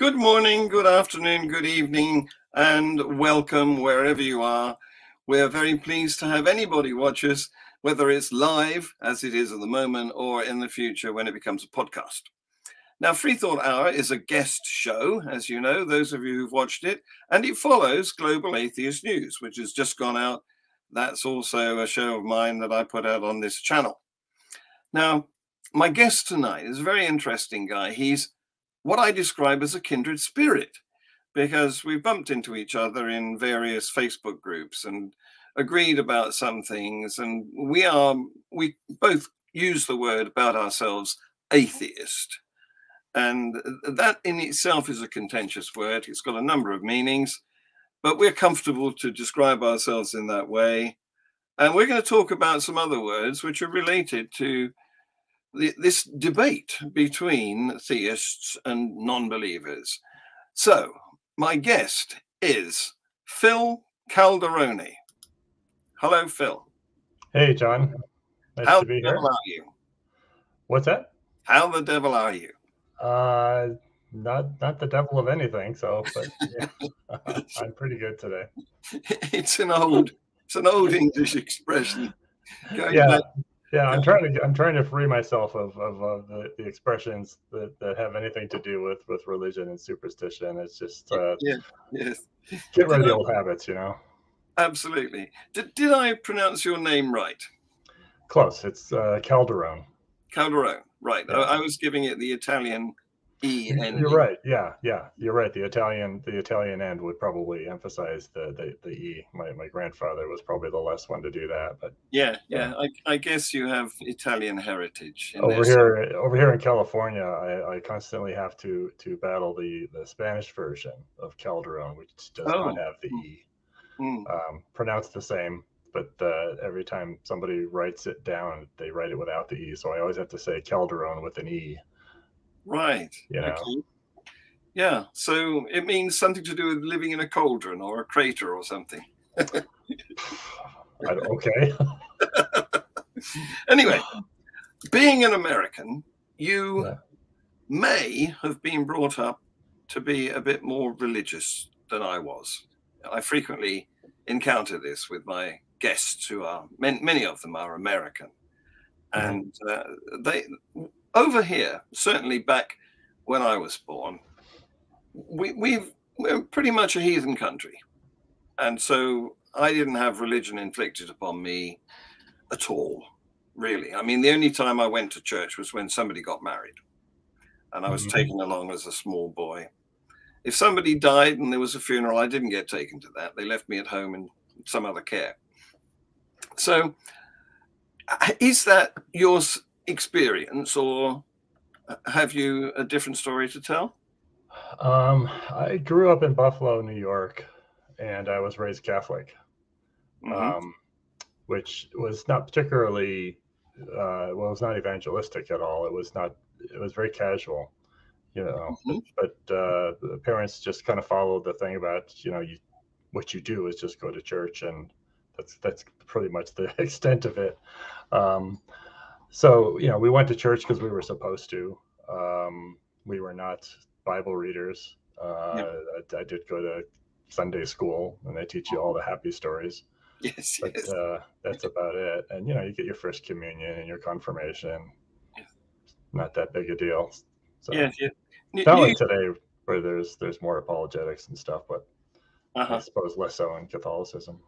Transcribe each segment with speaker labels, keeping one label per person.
Speaker 1: Good morning, good afternoon, good evening, and welcome wherever you are. We're very pleased to have anybody watch us, whether it's live, as it is at the moment, or in the future when it becomes a podcast. Now, Free Thought Hour is a guest show, as you know, those of you who've watched it, and it follows Global Atheist News, which has just gone out. That's also a show of mine that I put out on this channel. Now, my guest tonight is a very interesting guy. He's what I describe as a kindred spirit because we bumped into each other in various Facebook groups and agreed about some things. And we are, we both use the word about ourselves atheist. And that in itself is a contentious word. It's got a number of meanings, but we're comfortable to describe ourselves in that way. And we're going to talk about some other words which are related to this debate between theists and non-believers. So, my guest is Phil Calderoni. Hello, Phil.
Speaker 2: Hey, John. Nice
Speaker 1: How
Speaker 2: to be
Speaker 1: the devil
Speaker 2: here.
Speaker 1: are you?
Speaker 2: What's that?
Speaker 1: How the devil are you?
Speaker 2: Uh, not not the devil of anything. So, but yeah, I'm pretty good today.
Speaker 1: It's an old, it's an old English expression. Going
Speaker 2: Yeah,
Speaker 1: back-
Speaker 2: yeah. I'm trying to I'm trying to free myself of of, of the, the expressions that, that have anything to do with with religion and superstition. It's just uh,
Speaker 1: yeah, yes,
Speaker 2: get rid of the old habits, you know.
Speaker 1: absolutely. Did, did I pronounce your name right?
Speaker 2: Close. It's uh, Calderone.
Speaker 1: Calderone. Right. I, I was giving it the Italian E and
Speaker 2: You're right. Yeah, yeah. You're right. The Italian the Italian end would probably emphasize the the, the e. My my grandfather was probably the last one to do that, but
Speaker 1: Yeah, yeah. I, I guess you have Italian heritage.
Speaker 2: over here over here in California, I, I constantly have to to battle the the Spanish version of Calderon, which does
Speaker 1: Oh.
Speaker 2: not have the e.
Speaker 1: Mm,
Speaker 2: Um, pronounced the same, but uh, every time somebody writes it down, they write it without the e. So I always have to say Calderon with an e.
Speaker 1: right.
Speaker 2: Know.
Speaker 1: Okay. Yeah. So it means something to do with living in a cauldron or a crater or something.
Speaker 2: Okay.
Speaker 1: Anyway, being an American, you
Speaker 2: Yeah.
Speaker 1: may have been brought up to be a bit more religious than I was. I frequently encounter this with my guests, who are many, many of them are American, and uh, they over here, certainly back when I was born, we, we've we're pretty much a heathen country, and so I didn't have religion inflicted upon me at all, really. I mean, the only time I went to church was when somebody got married, and I was
Speaker 2: Mhm.
Speaker 1: taken along as a small boy. If somebody died and there was a funeral, I didn't get taken to that. They left me at home in some other care. So, uh, is that your s- experience, or have you a different story to tell?
Speaker 2: Um, I grew up in Buffalo, New York, and I was raised Catholic,
Speaker 1: Mhm.
Speaker 2: um, which was not particularly uh, well, it was not evangelistic at all. It was not. It was very casual, you know.
Speaker 1: Mhm.
Speaker 2: But uh, the parents just kind of followed the thing about you know you what you do is just go to church, and that's that's pretty much the extent of it. Um, so you know, we went to church because we were supposed to. Um, we were not Bible readers. Uh, I, I did go to Sunday school, and they teach you all the happy stories.
Speaker 1: Yes,
Speaker 2: But
Speaker 1: yes.
Speaker 2: uh, that's about it. And you know, you get your first communion and your confirmation.
Speaker 1: Yeah.
Speaker 2: Not that big a deal. So
Speaker 1: yes, yes.
Speaker 2: it's not like today where there's there's more apologetics and stuff, but I
Speaker 1: uh-huh.
Speaker 2: suppose less so in Catholicism.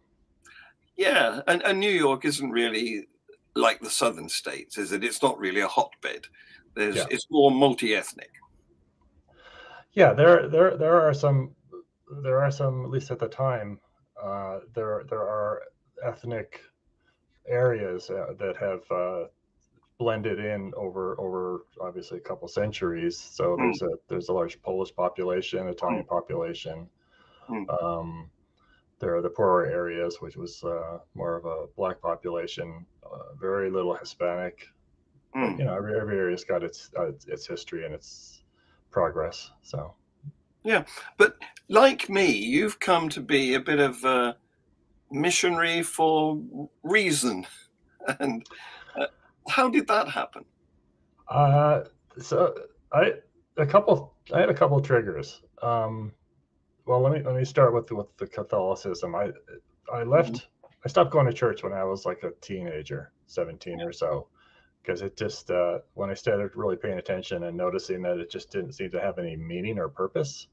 Speaker 1: Yeah, and, and New York isn't really like the southern states, is that It's not really a hotbed. There's
Speaker 2: Yeah.
Speaker 1: it's more multi-ethnic.
Speaker 2: Yeah, there there there are some there are some at least at the time uh, there there are ethnic areas uh, that have uh, blended in over over obviously a couple centuries. So
Speaker 1: Hmm.
Speaker 2: there's a there's a large Polish population, Italian population.
Speaker 1: Hmm.
Speaker 2: Um, there are the poorer areas, which was uh, more of a black population, uh, very little Hispanic.
Speaker 1: Mm.
Speaker 2: You know, every, every area's got its uh, its- its history and its progress. So.
Speaker 1: Yeah, but like me, you've come to be a bit of a missionary for reason. And uh, how did that happen?
Speaker 2: Uh, so I a couple. I had a couple triggers. Um, well, let me let me start with with the Catholicism. I I left. Mm-hmm. I stopped going to church when I was like a teenager, seventeen or so, because it just uh, when I started really paying attention and noticing that it just didn't seem to have any meaning or purpose.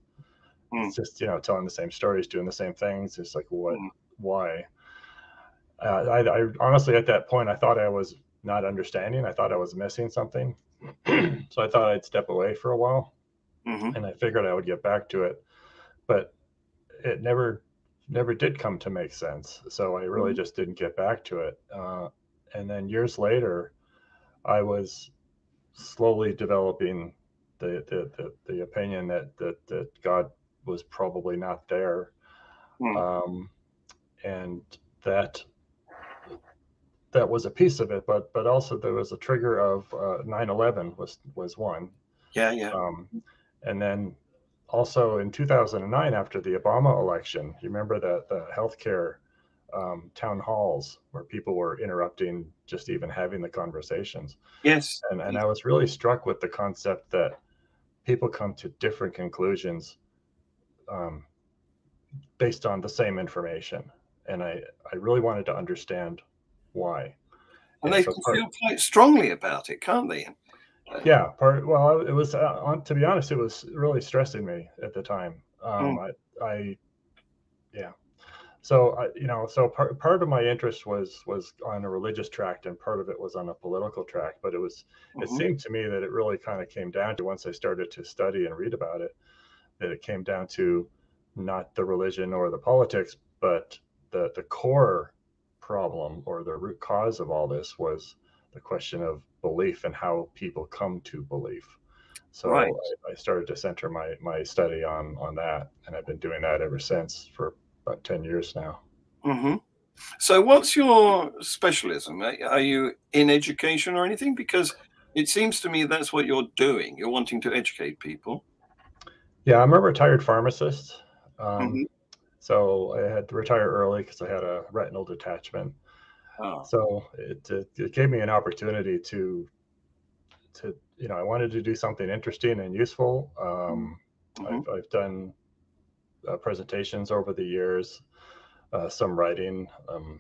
Speaker 2: Mm. It's just you know telling the same stories, doing the same things. It's like what, mm. why? Uh, I, I honestly at that point I thought I was not understanding. I thought I was missing something. so I thought I'd step away for a while, mm-hmm. and I figured I would get back to it, but it never never did come to make sense. So I really mm-hmm. just didn't get back to it. Uh, and then years later, I was slowly developing the the, the, the opinion that, that that God was probably not there, mm. um, and that that was a piece of it, but but also there was a trigger of uh, 9/11 was was one.
Speaker 1: Yeah, yeah. Um,
Speaker 2: and then also in 2009, after the Obama election, you remember that the healthcare um, town halls where people were interrupting just even having the conversations.
Speaker 1: Yes.
Speaker 2: And and I was really struck with the concept that people come to different conclusions um, based on the same information, and I I really wanted to understand why.
Speaker 1: And, they so part, feel quite strongly about it, can't they?
Speaker 2: Yeah, part. Well, it was uh, on, to be honest, it was really stressing me at the time. Um, mm. I, I, yeah. So I, you know, so part part of my interest was was on a religious tract, and part of it was on a political tract. But it was, mm-hmm. it seemed to me that it really kind of came down to once I started to study and read about it, that it came down to not the religion or the politics, but the the core problem or the root cause of all this was the question of belief and how people come to belief. So right. I, I, started to center my my study on on that, and I've been doing that ever since for about ten years now.
Speaker 1: Mm-hmm. So, what's your specialism? Are you in education or anything? Because it seems to me that's what you're doing. You're wanting to educate people.
Speaker 2: Yeah, I'm a retired pharmacist. Um, mm-hmm. So I had to retire early because I had a retinal detachment. Oh. So it, it, it gave me an opportunity to to you know I wanted to do something interesting and useful. Um, mm-hmm. I've, I've done uh, presentations over the years, uh, some writing, um,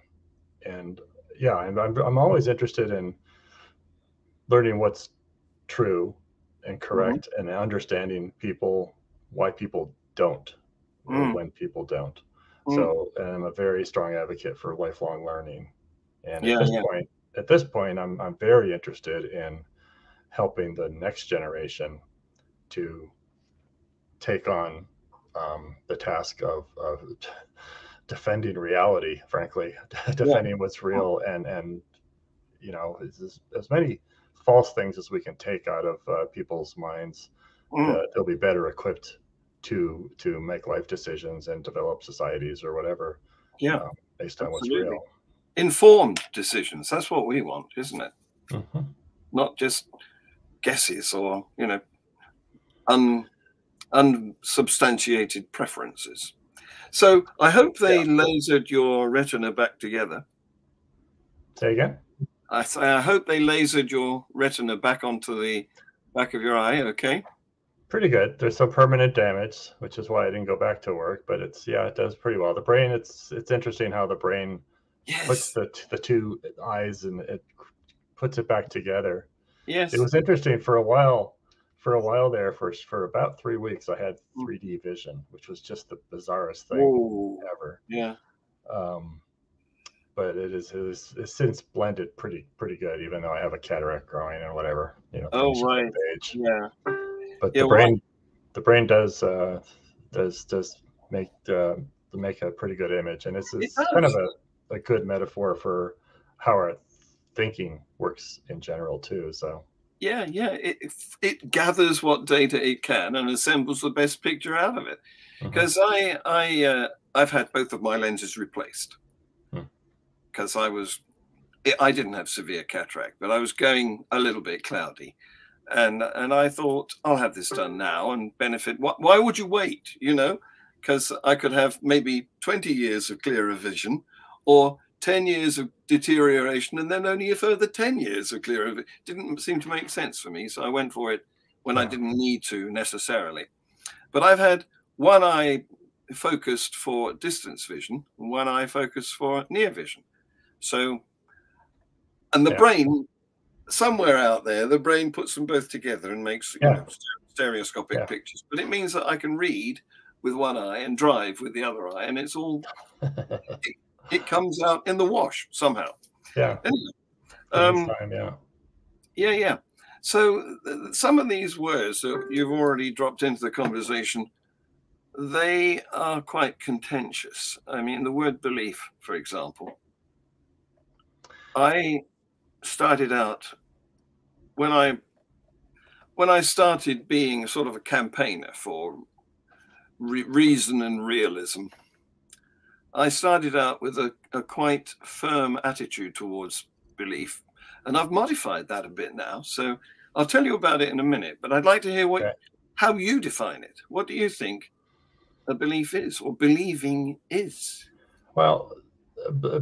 Speaker 2: and yeah, I'm, I'm I'm always interested in learning what's true and correct mm-hmm. and understanding people why people don't mm. when people don't. Mm. So I'm a very strong advocate for lifelong learning. And yeah, at this yeah. point, at this point, I'm I'm very interested in helping the next generation to take on um, the task of, of defending reality, frankly, defending yeah. what's real, and and you know as, as many false things as we can take out of uh, people's minds, mm. uh, they'll be better equipped to to make life decisions and develop societies or whatever.
Speaker 1: Yeah, um,
Speaker 2: based on Absolutely. what's real.
Speaker 1: Informed decisions. That's what we want, isn't it? Mm-hmm. Not just guesses or you know un unsubstantiated preferences. So I hope they yeah. lasered your retina back together.
Speaker 2: Say again.
Speaker 1: I, I hope they lasered your retina back onto the back of your eye. Okay
Speaker 2: pretty good. There's some permanent damage, which is why I didn't go back to work. But it's yeah, it does pretty well. The brain, it's it's interesting how the brain yes. puts the the two eyes and it puts it back together.
Speaker 1: Yes,
Speaker 2: it was interesting for a while. For a while there, for for about three weeks, I had 3D vision, which was just the bizarrest thing Whoa. ever.
Speaker 1: Yeah.
Speaker 2: Um, but it is it is it's since blended pretty pretty good, even though I have a cataract growing and whatever. You know.
Speaker 1: Oh right. Yeah
Speaker 2: but yeah, the brain well, the brain does uh, does does make uh, make a pretty good image, and it's, it's it kind of a, a good metaphor for how our thinking works in general too. So
Speaker 1: yeah, yeah, it it gathers what data it can and assembles the best picture out of it. Because mm-hmm. I I uh, I've had both of my lenses replaced because hmm. I was I didn't have severe cataract, but I was going a little bit cloudy and and I thought I'll have this done now and benefit. Why, why would you wait? You know, because I could have maybe 20 years of clearer vision, or 10 years of deterioration, and then only a further 10 years of clear of It didn't seem to make sense for me, so I went for it when yeah. I didn't need to necessarily. But I've had one eye focused for distance vision, one eye focused for near vision. So, and the yeah. brain, somewhere out there, the brain puts them both together and makes yeah. you know, stereoscopic pictures. But it means that I can read with one eye and drive with the other eye, and it's all it, it, comes out in the wash somehow.
Speaker 2: Yeah.
Speaker 1: Anyway, um, time, yeah. Yeah, yeah. So some of these words that you've already dropped into the conversation, they are quite contentious. I mean, the word belief, for example. I started out when I when I started being sort of a campaigner for re reason and realism. I started out with a, a quite firm attitude towards belief and I've modified that a bit now. So I'll tell you about it in a minute, but I'd like to hear what okay. how you define it. What do you think a belief is or believing is?
Speaker 2: Well,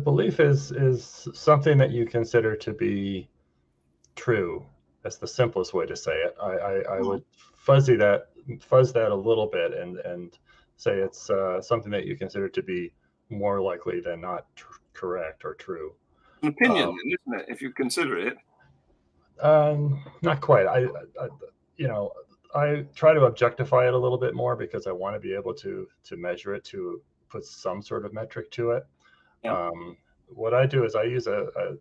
Speaker 2: belief is is something that you consider to be true. That's the simplest way to say it. I, I, I would fuzzy that fuzz that a little bit and and say it's uh, something that you consider to be more likely than not correct or true
Speaker 1: an opinion, um, isn't it? If you consider it.
Speaker 2: Um, not quite. I, I, you know, I try to objectify it a little bit more because I want to be able to to measure it to put some sort of metric to it. Yeah. Um, what I do is I use a, a,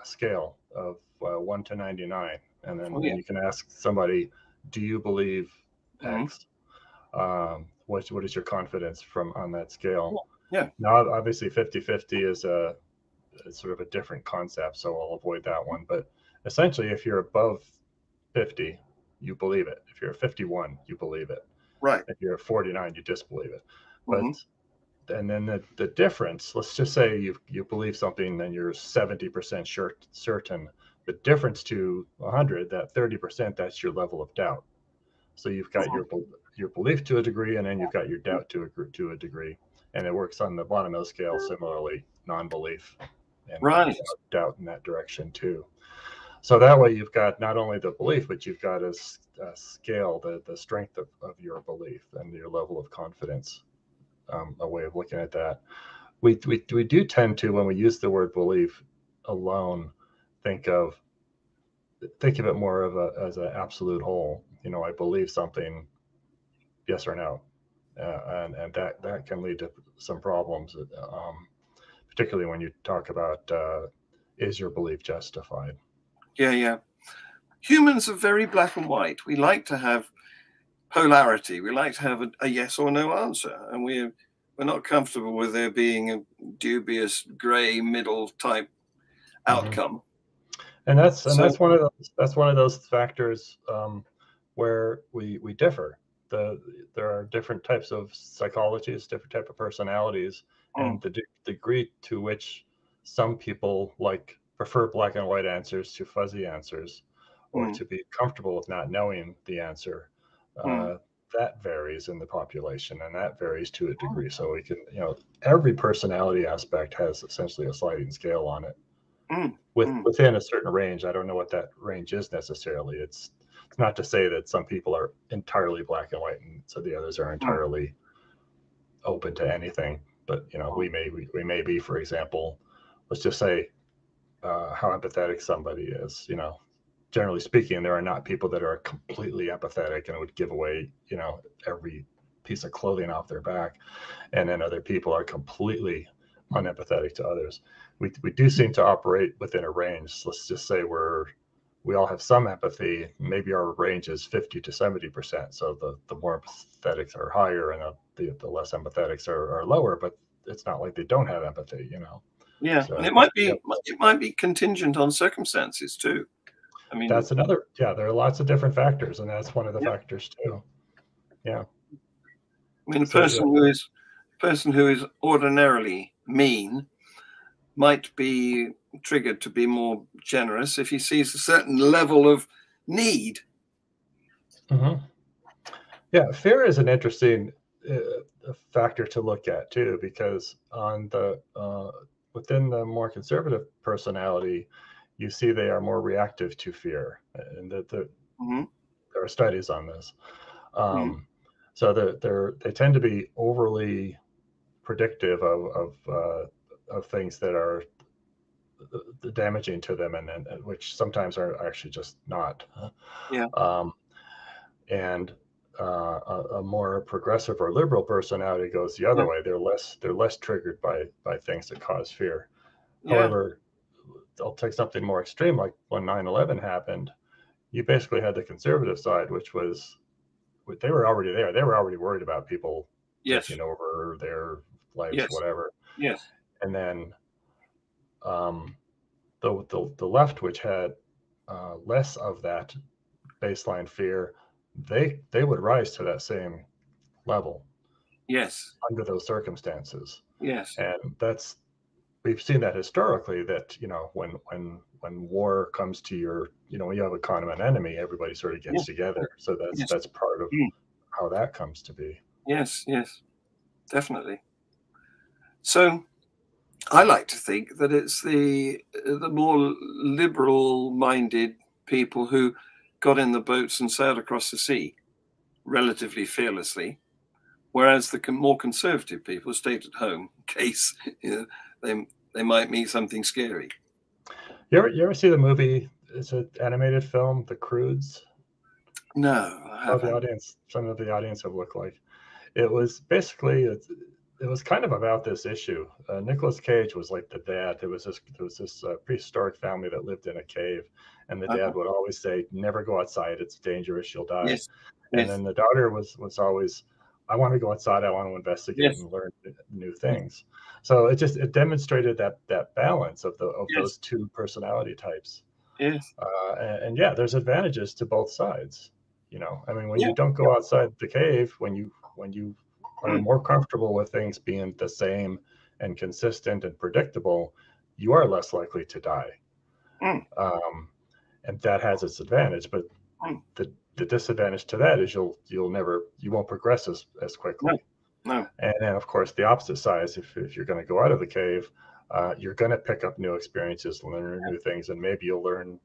Speaker 2: a scale of uh, one to ninety nine, and then oh, yeah. you can ask somebody, "Do you believe mm-hmm. X?" Um, what what is your confidence from on that scale?
Speaker 1: Yeah.
Speaker 2: Now, obviously, 50-50 is a it's sort of a different concept, so I'll avoid that one. But essentially, if you're above 50, you believe it. If you're 51, you believe it.
Speaker 1: Right.
Speaker 2: If you're 49, you disbelieve it. But mm-hmm. and then the, the difference, let's just say you you believe something, then you're 70% sure, certain. The difference to 100, that 30%, that's your level of doubt. So you've got your mm-hmm. your belief to a degree, and then you've got your doubt to a to a degree, and it works on the bottom of the scale similarly, non-belief and
Speaker 1: right.
Speaker 2: doubt in that direction too. So that way you've got not only the belief, but you've got a, a scale, the, the strength of, of your belief and your level of confidence, um, a way of looking at that. We, we, we do tend to, when we use the word belief alone, think of think of it more of a as an absolute whole. You know, I believe something, yes or no, uh, and and that that can lead to some problems. Um, particularly when you talk about uh, is your belief justified?
Speaker 1: Yeah, yeah. Humans are very black and white. We like to have polarity. We like to have a, a yes or no answer, and we're we're not comfortable with there being a dubious gray middle type mm-hmm. outcome. Mm-hmm.
Speaker 2: And that's and so, that's one of those that's one of those factors um, where we we differ. The there are different types of psychologies, different type of personalities and mm. the de- degree to which some people like prefer black and white answers to fuzzy answers or mm. to be comfortable with not knowing the answer uh, mm. that varies in the population and that varies to a degree so we can you know every personality aspect has essentially a sliding scale on it
Speaker 1: mm.
Speaker 2: with mm. within a certain range i don't know what that range is necessarily it's not to say that some people are entirely black and white and so the others are mm. entirely open to anything but you know we may we, we may be for example let's just say uh, how empathetic somebody is you know. Generally speaking there are not people that are completely empathetic and would give away you know every piece of clothing off their back and then other people are completely unempathetic to others. We, we do seem to operate within a range. Let's just say we're we all have some empathy maybe our range is 50 to 70 percent so the the more empathetics are higher and uh, the, the less empathetics are, are lower but it's not like they don't have empathy you know
Speaker 1: yeah so, and it might be yeah. it might be contingent on circumstances too i mean
Speaker 2: that's another yeah there are lots of different factors and that's one of the yeah. factors too yeah
Speaker 1: i mean a person so, yeah. who is person who is ordinarily mean might be triggered to be more generous if he sees a certain level of need.
Speaker 2: Mm-hmm. Yeah, fear is an interesting uh, factor to look at too, because on the uh, within the more conservative personality, you see they are more reactive to fear, and that the,
Speaker 1: mm-hmm.
Speaker 2: there are studies on this. Um, mm. So they're, they're they tend to be overly predictive of of, uh, of things that are damaging to them, and, and, which sometimes are actually just not.
Speaker 1: Yeah. Um,
Speaker 2: and uh, a, a, more progressive or liberal personality goes the other yeah. way. They're less they're less triggered by by things that cause fear. Yeah. However, I'll take something more extreme, like when 9/11 happened. You basically had the conservative side, which was they were already there. They were already worried about people
Speaker 1: yes.
Speaker 2: taking over their lives,
Speaker 1: yes.
Speaker 2: whatever.
Speaker 1: Yes.
Speaker 2: And then um, the, the the left, which had uh, less of that baseline fear, they they would rise to that same level.
Speaker 1: Yes.
Speaker 2: Under those circumstances.
Speaker 1: Yes.
Speaker 2: And that's we've seen that historically that you know when when when war comes to your you know when you have a common enemy everybody sort of gets together so that's yes. that's part of mm. how that comes to be
Speaker 1: yes yes definitely so i like to think that it's the the more liberal minded people who got in the boats and sailed across the sea relatively fearlessly whereas the more conservative people stayed at home in case you know, they they might meet something scary.
Speaker 2: You ever you ever see the movie? It's an animated film, The Croods.
Speaker 1: No,
Speaker 2: I the audience, some of the audience have looked like. It was basically it, was kind of about this issue. Uh, Nicolas Cage was like the dad. There was this there was this uh, prehistoric family that lived in a cave, and the uh-huh. dad would always say, "Never go outside. It's dangerous. You'll die."
Speaker 1: Yes.
Speaker 2: And yes. then the daughter was was always, "I want to go outside. I want to investigate yes. and learn new things." So it just it demonstrated that that balance of the of yes. those two personality types.
Speaker 1: Yes.
Speaker 2: Uh, and, and, yeah, there's advantages to both sides. You know, I mean, when yeah. you don't go outside the cave, when you when you are mm. more comfortable with things being the same and consistent and predictable, you are less likely to die. Mm. Um, and that has its advantage, but mm. the the disadvantage to that is you'll you'll never you won't progress as as quickly.
Speaker 1: No. No.
Speaker 2: And then, of course, the opposite side, if, if you're going to go out of the cave, uh, you're going to pick up new experiences, learn new things, and maybe you'll learn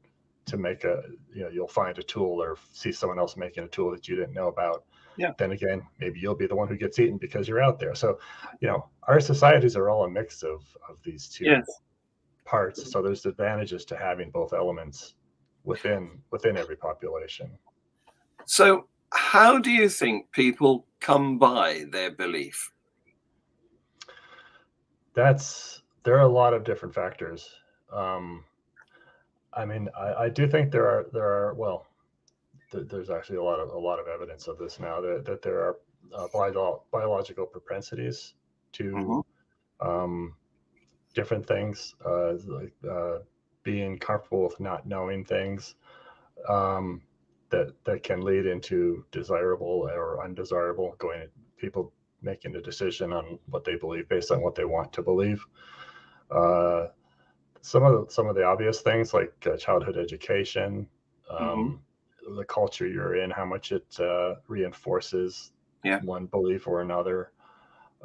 Speaker 2: to make a, you know, you'll find a tool or see someone else making a tool that you didn't know about.
Speaker 1: Yeah.
Speaker 2: Then again, maybe you'll be the one who gets eaten because you're out there. So, you know, our societies are all a mix of of these two
Speaker 1: yes.
Speaker 2: parts. So there's advantages to having both elements within within every population.
Speaker 1: So how do you think people come by their belief?
Speaker 2: That's there are a lot of different factors. Um, I mean, I, I, do think there are there are well, th- there's actually a lot of a lot of evidence of this now that that there are uh, bio- biological propensities to mm-hmm. um, different things, uh, like uh, being comfortable with not knowing things. Um, that that can lead into desirable or undesirable going people making a decision on what they believe based on what they want to believe uh, some of the, some of the obvious things like uh, childhood education um, mm-hmm. The culture you're in how much it uh, reinforces
Speaker 1: yeah.
Speaker 2: one belief or another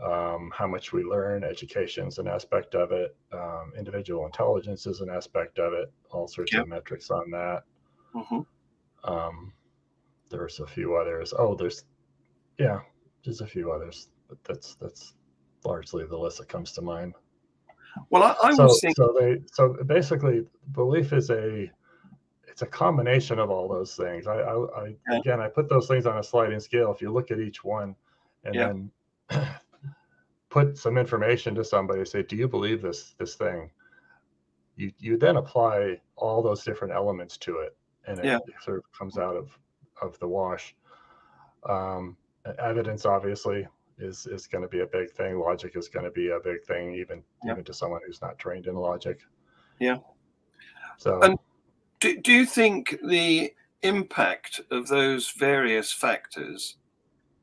Speaker 2: um, how much we learn education is an aspect of it um, individual intelligence is an aspect of it all sorts yeah. of metrics on that
Speaker 1: mm-hmm.
Speaker 2: Um, there's a few others. Oh, there's, yeah, there's a few others, but that's that's largely the list that comes to mind.
Speaker 1: Well, I, I
Speaker 2: so,
Speaker 1: was thinking.
Speaker 2: So they so basically, belief is a it's a combination of all those things. I, I, I yeah. again, I put those things on a sliding scale. If you look at each one, and yeah. then put some information to somebody, say, "Do you believe this this thing?" You you then apply all those different elements to it, and it
Speaker 1: yeah.
Speaker 2: sort of comes out of of the wash. Um, evidence obviously is is going to be a big thing. Logic is going to be a big thing, even even to someone who's not trained in logic.
Speaker 1: Yeah.
Speaker 2: So.
Speaker 1: And do, do you think the impact of those various factors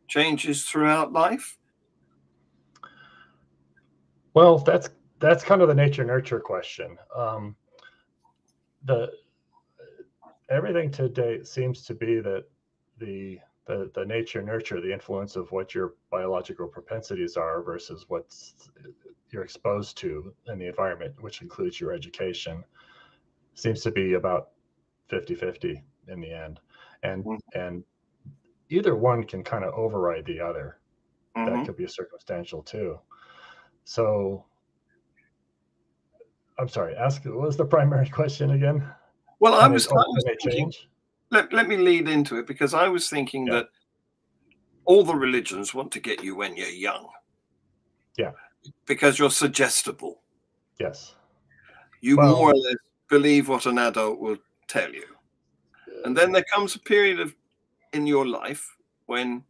Speaker 1: changes throughout life?
Speaker 2: Well, that's that's kind of the nature nurture question. Um, the everything to date seems to be that the the, the nature nurture the influence of what your biological propensities are versus what you're exposed to in the environment which includes your education seems to be about 50-50 in the end and mm-hmm. and either one can kind of override the other. Mm-hmm. That could be circumstantial too. So I'm sorry, ask what was the primary question again?
Speaker 1: Well, I was, I was thinking, let, let me lead into it because I was thinking yeah. that all the religions want to get you when you're young.
Speaker 2: Yeah.
Speaker 1: Because you're suggestible.
Speaker 2: Yes.
Speaker 1: You well, more or less believe what an adult will tell you. And then there comes a period of in your life when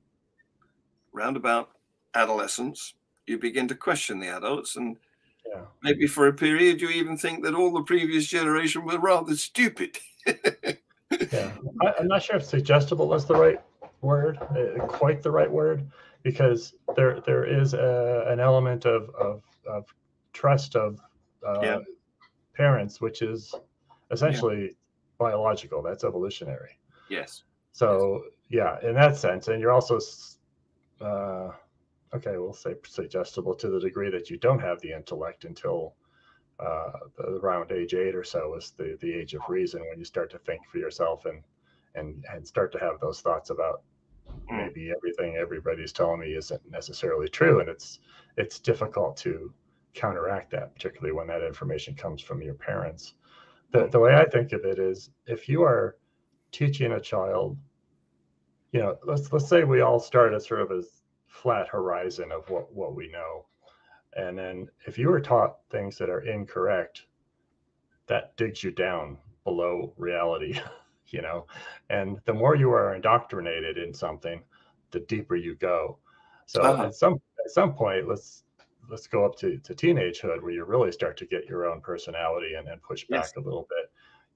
Speaker 1: round about adolescence you begin to question the adults and yeah. maybe for a period you even think that all the previous generation were rather stupid.
Speaker 2: yeah. I, am not sure if suggestible is the right word, uh, quite the right word, because there there is a, an element of, of, of trust of uh, yeah. Parents, which is essentially yeah. biological. That's evolutionary.
Speaker 1: Yes.
Speaker 2: So yeah, in that sense, and you're also uh, okay. We'll say suggestible to the degree that you don't have the intellect until uh, around age eight or so is the the age of reason when you start to think for yourself and and and start to have those thoughts about hmm. maybe everything everybody's telling me isn't necessarily true and it's it's difficult to counteract that particularly when that information comes from your parents the, the way i think of it is if you are teaching a child you know let's let's say we all start at sort of a flat horizon of what what we know and then if you are taught things that are incorrect, that digs you down below reality, you know. And the more you are indoctrinated in something, the deeper you go. So uh-huh. at some at some point, let's let's go up to, to teenagehood where you really start to get your own personality and, and push back yes. a little bit.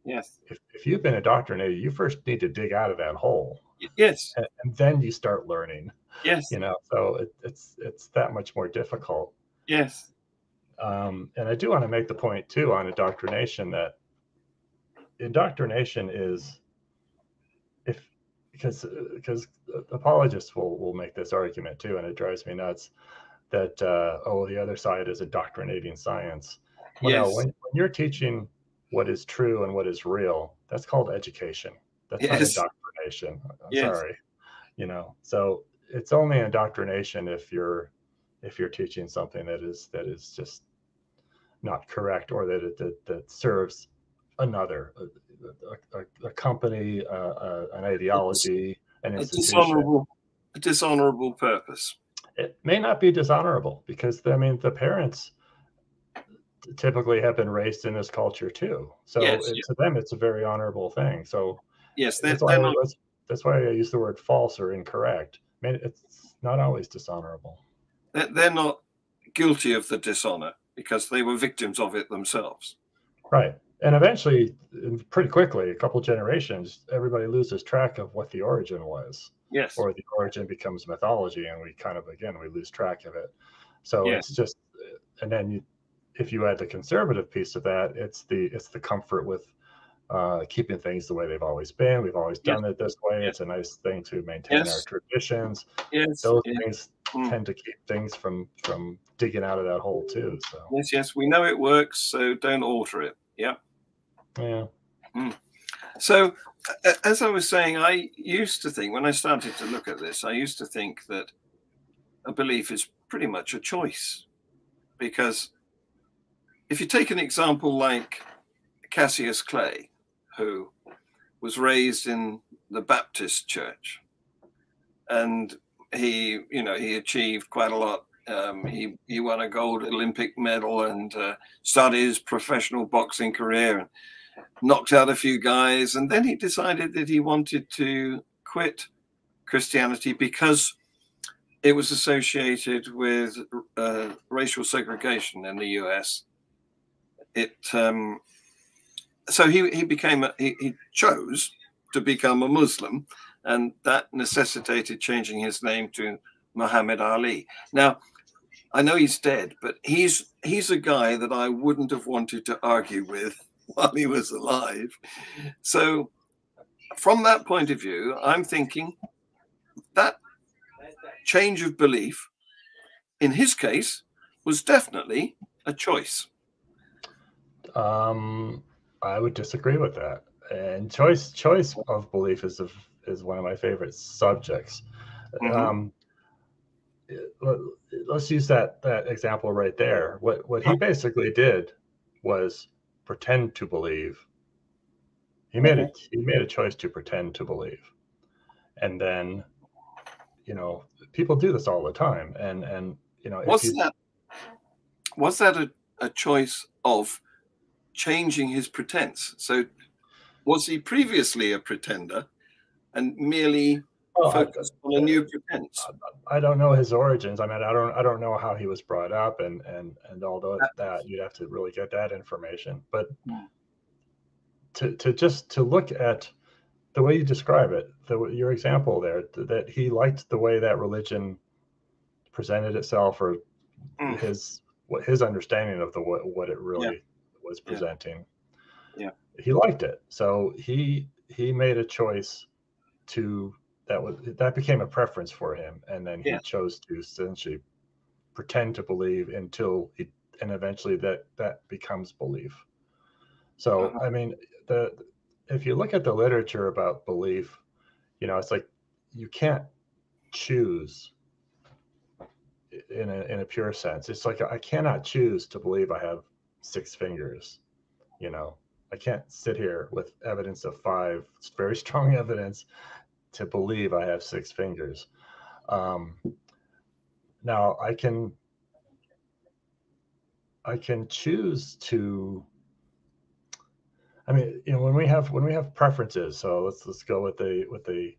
Speaker 1: Yes.
Speaker 2: If, if you've been indoctrinated, you first need to dig out of that hole.
Speaker 1: Yes.
Speaker 2: And, and then you start learning.
Speaker 1: Yes.
Speaker 2: You know, so it, it's it's that much more difficult.
Speaker 1: Yes.
Speaker 2: Um, and I do want to make the point too on indoctrination that indoctrination is if because because apologists will will make this argument too, and it drives me nuts that uh, oh the other side is indoctrinating science. Well, yes. No, when, when you're teaching what is true and what is real, that's called education. That's yes. not indoctrination. I'm yes. sorry. You know, so it's only indoctrination if you're if you're teaching something that is that is just not correct or that it that, that serves another a, a, a company uh, an ideology an
Speaker 1: a dishonorable a dishonorable purpose
Speaker 2: it may not be dishonorable because i mean the parents typically have been raised in this culture too so yes, it, to them it's a very honorable thing so
Speaker 1: yes
Speaker 2: that's, why, not... that's, that's why i use the word false or incorrect I mean, it's not always dishonorable
Speaker 1: they're not guilty of the dishonor because they were victims of it themselves.
Speaker 2: Right. And eventually, pretty quickly, a couple generations, everybody loses track of what the origin was.
Speaker 1: Yes.
Speaker 2: Or the origin becomes mythology, and we kind of again we lose track of it. So yes. it's just, and then you, if you add the conservative piece of that, it's the it's the comfort with uh, keeping things the way they've always been. We've always done yes. it this way. Yes. It's a nice thing to maintain our traditions.
Speaker 1: Yes.
Speaker 2: Those things mm. tend to keep things from from digging out of that hole too. So
Speaker 1: yes, yes, we know it works, so don't alter it. Yeah.
Speaker 2: Yeah.
Speaker 1: Mm. So, as I was saying, I used to think when I started to look at this, I used to think that a belief is pretty much a choice, because if you take an example like Cassius Clay, who was raised in the Baptist church, and he, you know, he achieved quite a lot. Um, he he won a gold Olympic medal and uh, started his professional boxing career and knocked out a few guys. And then he decided that he wanted to quit Christianity because it was associated with uh, racial segregation in the U.S. It um, so he he became a, he, he chose to become a Muslim and that necessitated changing his name to Muhammad Ali. Now, I know he's dead, but he's he's a guy that I wouldn't have wanted to argue with while he was alive. So, from that point of view, I'm thinking that change of belief, in his case, was definitely a choice.
Speaker 2: Um, I would disagree with that. And choice choice of belief is a is one of my favorite subjects.
Speaker 1: Mhm.
Speaker 2: Um, let- let's use that that example right there. What what he basically did was pretend to believe. He made a he made a choice to pretend to believe, and then, you know, people do this all the time. And and you know,
Speaker 1: Was
Speaker 2: you,
Speaker 1: that was that a, a choice of changing his pretense? So was he previously a pretender and merely
Speaker 2: oh, I-
Speaker 1: on a new pretense?
Speaker 2: I don't know his origins. I mean, I don't I don't know how he was brought up and and and all tho- that you'd have to really get that information. But to to just to look at the way you describe it, the your example there, that he liked the way that religion presented itself, or
Speaker 1: Mm.
Speaker 2: his what his understanding of the what what it really was
Speaker 1: Yeah.
Speaker 2: presenting.
Speaker 1: Yeah.
Speaker 2: he liked it, so he he made a choice to that was that became a preference for him and then he chose to essentially pretend to believe until he and eventually that that becomes belief. So
Speaker 1: Uh-huh.
Speaker 2: i mean the if you look at the literature about belief you know it's like you can't choose in a in a pure sense. It's like i cannot choose to believe i have six fingers you know? I can't sit here with evidence of five very strong evidence to believe I have six fingers. Um, now I can I can choose to. I mean, you know, when we have when we have preferences, so let's let's go with the with the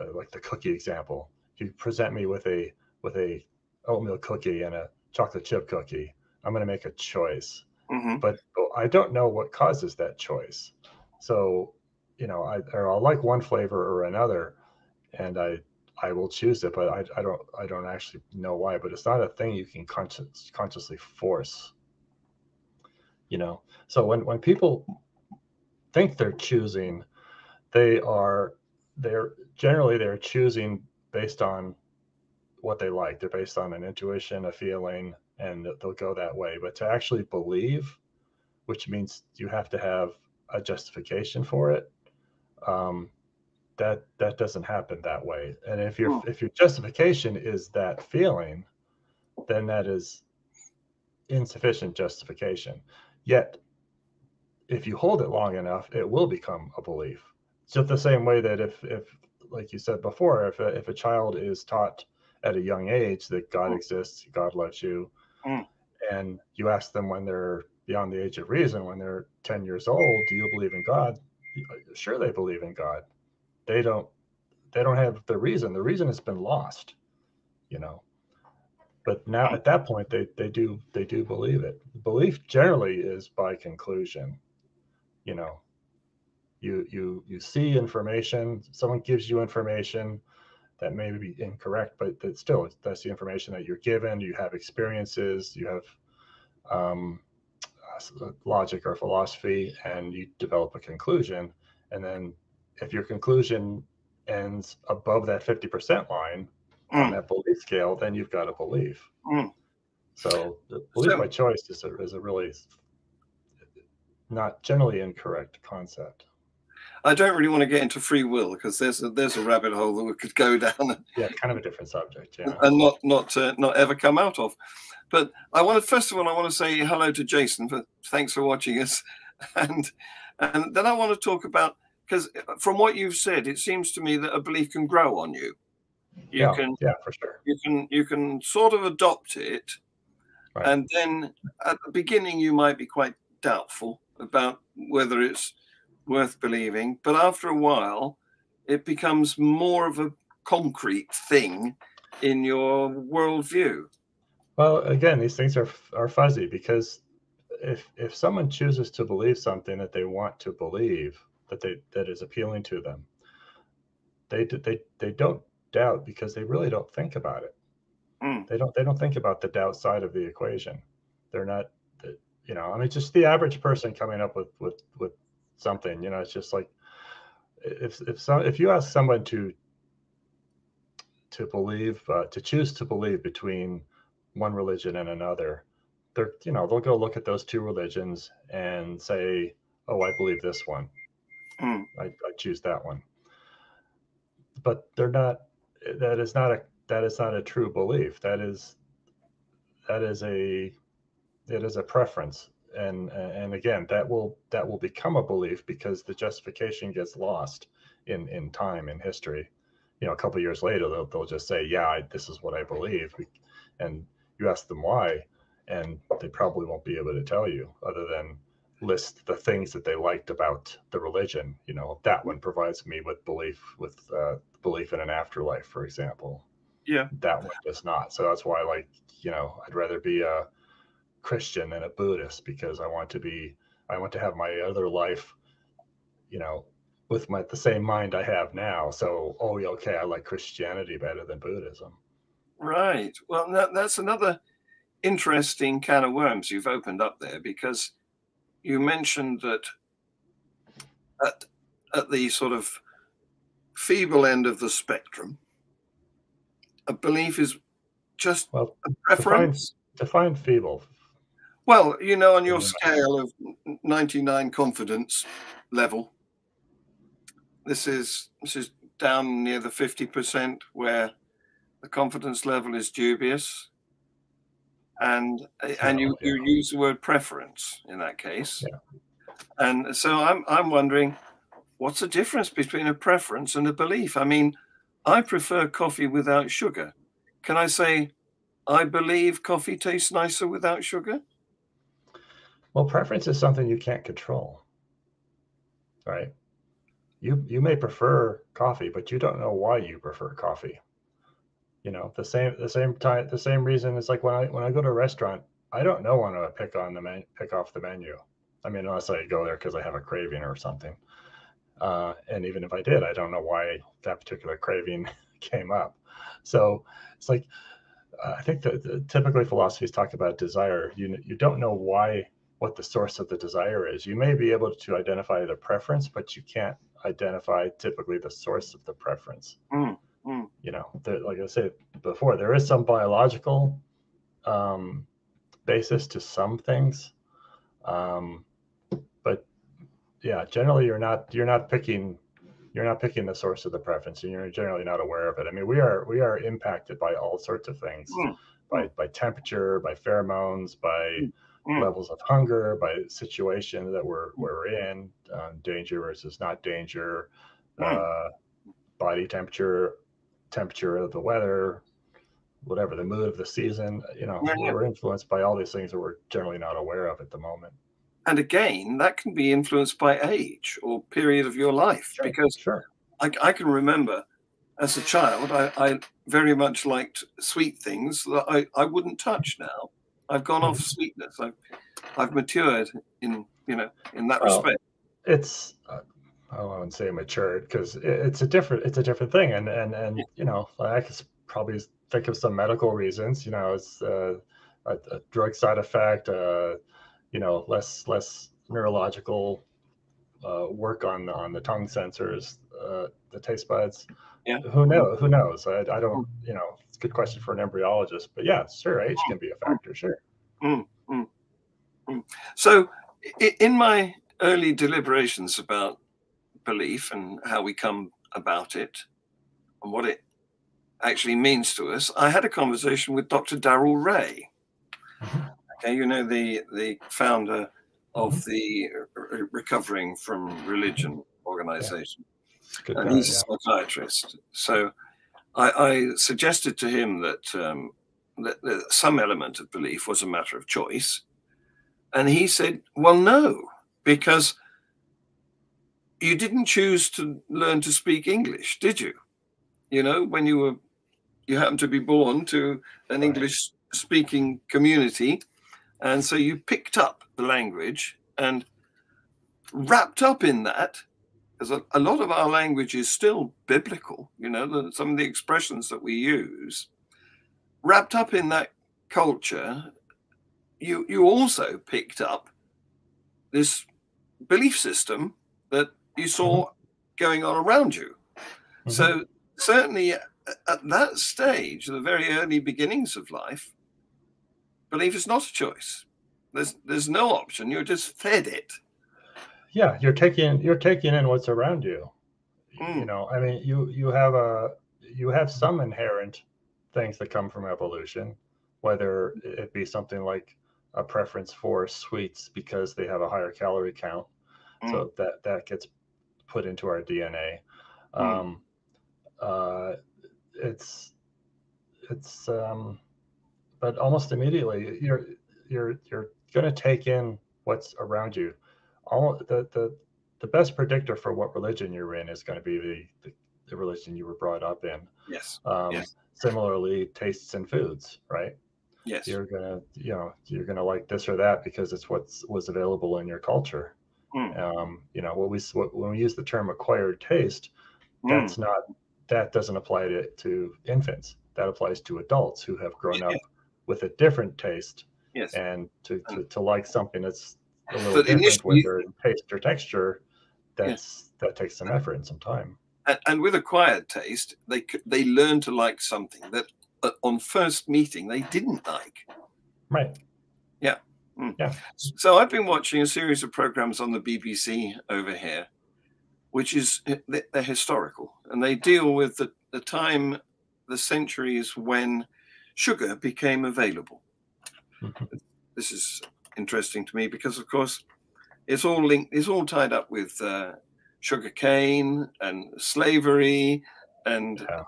Speaker 2: uh, like the cookie example. You present me with a with a oatmeal cookie and a chocolate chip cookie. I'm going to make a choice
Speaker 1: Mhm.
Speaker 2: but I don't know what causes that choice. So, you know, I or I'll like one flavor or another, and I I will choose it, but I, I don't I don't actually know why. But it's not a thing you can conscious, consciously force. You know, so when when people think they're choosing, they are they're generally they're choosing based on what they like. They're based on an intuition, a feeling, and they'll go that way. But to actually believe, which means you have to have a justification for it, um, that that doesn't happen that way. And if your
Speaker 1: Hmm.
Speaker 2: if your justification is that feeling, then that is insufficient justification. Yet, if you hold it long enough, it will become a belief. Just the same way that if if like you said before, if a, if a child is taught at a young age that God
Speaker 1: Mm.
Speaker 2: exists, God loves you,
Speaker 1: Mm.
Speaker 2: and you ask them when they're beyond the age of reason, when they're 10 years old, do you believe in God? Sure, they believe in God. They don't. They don't have the reason. The reason has been lost, you know. But now at that point, they they do they do believe it. Belief generally is by conclusion, you know. You you you see information. Someone gives you information that may be incorrect, but that still that's the information that you're given. You have experiences. You have um, logic or philosophy, and you develop a conclusion. And then, if your conclusion ends above that fifty percent line on
Speaker 1: Mm.
Speaker 2: that belief scale, then you've got a belief.
Speaker 1: Mm.
Speaker 2: So, the belief
Speaker 1: So-
Speaker 2: by choice is a, is a really not generally incorrect concept.
Speaker 1: I don't really want to get into free will because there's a, there's a rabbit hole that we could go down and,
Speaker 2: Yeah, kind of a different subject. Yeah.
Speaker 1: and not not uh, not ever come out of. But I want to first of all I want to say hello to Jason. For, thanks for watching us, and and then I want to talk about because from what you've said, it seems to me that a belief can grow on you. You
Speaker 2: yeah,
Speaker 1: can
Speaker 2: yeah, for sure.
Speaker 1: you can you can sort of adopt it
Speaker 2: Right.
Speaker 1: and then at the beginning you might be quite doubtful about whether it's worth believing but after a while it becomes more of a concrete thing in your worldview
Speaker 2: Well, again, these things are are fuzzy because if if someone chooses to believe something that they want to believe that they that is appealing to them, they they they don't doubt because they really don't think about it.
Speaker 1: Mm.
Speaker 2: They don't they don't think about the doubt side of the equation. They're not, you know, I mean, just the average person coming up with with with something. You know, it's just like if if some, if you ask someone to to believe uh, to choose to believe between one religion and another they're you know they'll go look at those two religions and say oh i believe this one
Speaker 1: Mm.
Speaker 2: I, I choose that one but they're not. That is not a that is not a true belief. That is that is a it is a preference and and again that will that will become a belief because the justification gets lost in in time in history. You know a couple years later they'll, they'll just say yeah I, this is what i believe. And you ask them why and they probably won't be able to tell you other than list the things that they liked about the religion. You know that one provides me with belief with uh, belief in an afterlife for example.
Speaker 1: Yeah.
Speaker 2: That one does not. So that's why like you know i'd rather be a christian than a buddhist because i want to be i want to have my other life you know with my the same mind i have now so oh okay i like christianity better than buddhism
Speaker 1: right well that, that's another interesting can of worms you've opened up there because you mentioned that at, at the sort of feeble end of the spectrum a belief is just well, a preference.
Speaker 2: Define, define feeble.
Speaker 1: Well, you know, on your scale of 99 confidence level, this is this is down near the 50% where the confidence level is dubious. And and you, oh, you use the word preference in that case.
Speaker 2: Yeah.
Speaker 1: And so I'm I'm wondering what's the difference between a preference and a belief? I mean, I prefer coffee without sugar. Can I say, I believe coffee tastes nicer without sugar?
Speaker 2: Well, preference is something you can't control, right? You you may prefer coffee, but you don't know why you prefer coffee. You know, the same the same time the same reason is like when I when I go to a restaurant, I don't know when to pick on the pick off the menu. I mean, unless I go there because I have a craving or something. Uh, and even if I did, I don't know why that particular craving came up. So it's like I think that typically philosophies talk about desire. You you don't know why what the source of the desire is. You may be able to identify the preference, but you can't identify typically the source of the preference.
Speaker 1: Mm, mm.
Speaker 2: You know, there, like I said before, there is some biological um, basis to some things. Um, but yeah, generally you're not you're not picking you're not picking the source of the preference and you're generally not aware of it. I mean, we are we are impacted by all sorts of things. Mm. By, by temperature, by pheromones, by mm. levels of hunger, by situation that we're we're in, um, danger versus not danger, mm. uh, body temperature, temperature of the weather, whatever the mood of the season. You know, yeah. we're influenced by all these things that we're generally not aware of at the moment
Speaker 1: and again, that can be influenced by age or period of your life.
Speaker 2: Sure,
Speaker 1: because
Speaker 2: sure.
Speaker 1: I, I, can remember as a child, I, I, very much liked sweet things that I, I wouldn't touch now. I've gone off sweetness. I've, I've matured in, you know, in that well, respect.
Speaker 2: It's, uh, I won't say matured because it's a different, it's a different thing. And, and, and, you know, I could probably think of some medical reasons, you know, it's uh, a, a drug side effect, uh, you know less less neurological uh, work on on the tongue sensors, uh, the taste buds.
Speaker 1: Yeah.
Speaker 2: Who knows? Who knows? I, I don't. You know, a good question for an embryologist. But yeah, sure, age can be a factor. Sure.
Speaker 1: Mm, mm, mm. So, in my early deliberations about belief and how we come about it and what it actually means to us, I had a conversation with Dr. Darrel Ray. Mm-hmm. Okay, you know the the founder of mm-hmm. the Recovering from Religion organization,
Speaker 2: yeah.
Speaker 1: and he's a psychiatrist. So I, I suggested to him that, um, that, that some element of belief was a matter of choice, and he said, "Well, no, because." You didn't choose to learn to speak English, did you? You know, when you were you happened to be born to an right. English speaking community and so you picked up the language and wrapped up in that, because a, a, lot of our language is still biblical, you know, the, some of the expressions that we use, wrapped up in that culture, you, you also picked up this belief system that you saw mm-hmm. going on around you. Mm-hmm. So, certainly at that stage, the very early beginnings of life, belief is not a choice. There's there's no option. You're just fed it.
Speaker 2: Yeah, you're taking you're taking in what's around you. You know, I mean, you you have a you have some inherent things that come from evolution, whether it be something like a preference for sweets because they have a higher calorie count,
Speaker 1: Mm.
Speaker 2: so that that gets put into our DNA.
Speaker 1: Mm.
Speaker 2: Um, uh, it's it's um, but almost immediately you're you're you're going to take in what's around you. All the the the best predictor for what religion you're in is going to be the, the, the religion you were brought up in.
Speaker 1: Yes.
Speaker 2: Um,
Speaker 1: Yes.
Speaker 2: Similarly, tastes and foods, right?
Speaker 1: Yes.
Speaker 2: You're gonna, you know, you're gonna like this or that because it's what's was available in your culture.
Speaker 1: Mm.
Speaker 2: Um, you know, when we what, when we use the term acquired taste,
Speaker 1: Mm.
Speaker 2: that's not that doesn't apply to, to infants. That applies to adults who have grown
Speaker 1: Yeah.
Speaker 2: up with a different taste
Speaker 1: Yes.
Speaker 2: and to, to, to like something that's a little
Speaker 1: But
Speaker 2: different,
Speaker 1: initially-
Speaker 2: whether in taste or texture, that's that takes some effort and some time.
Speaker 1: and, and with acquired taste, they they learn to like something that uh, on first meeting they didn't like.
Speaker 2: Right. Yeah. Yeah.
Speaker 1: So I've been watching a series of programs on the BBC over here, which is they- they're historical, and they deal with the, the time, the centuries when sugar became available.
Speaker 2: Mhm.
Speaker 1: This is interesting to me because, of course, it's all linked. It's all tied up with uh, sugar cane and slavery, and
Speaker 2: Yeah.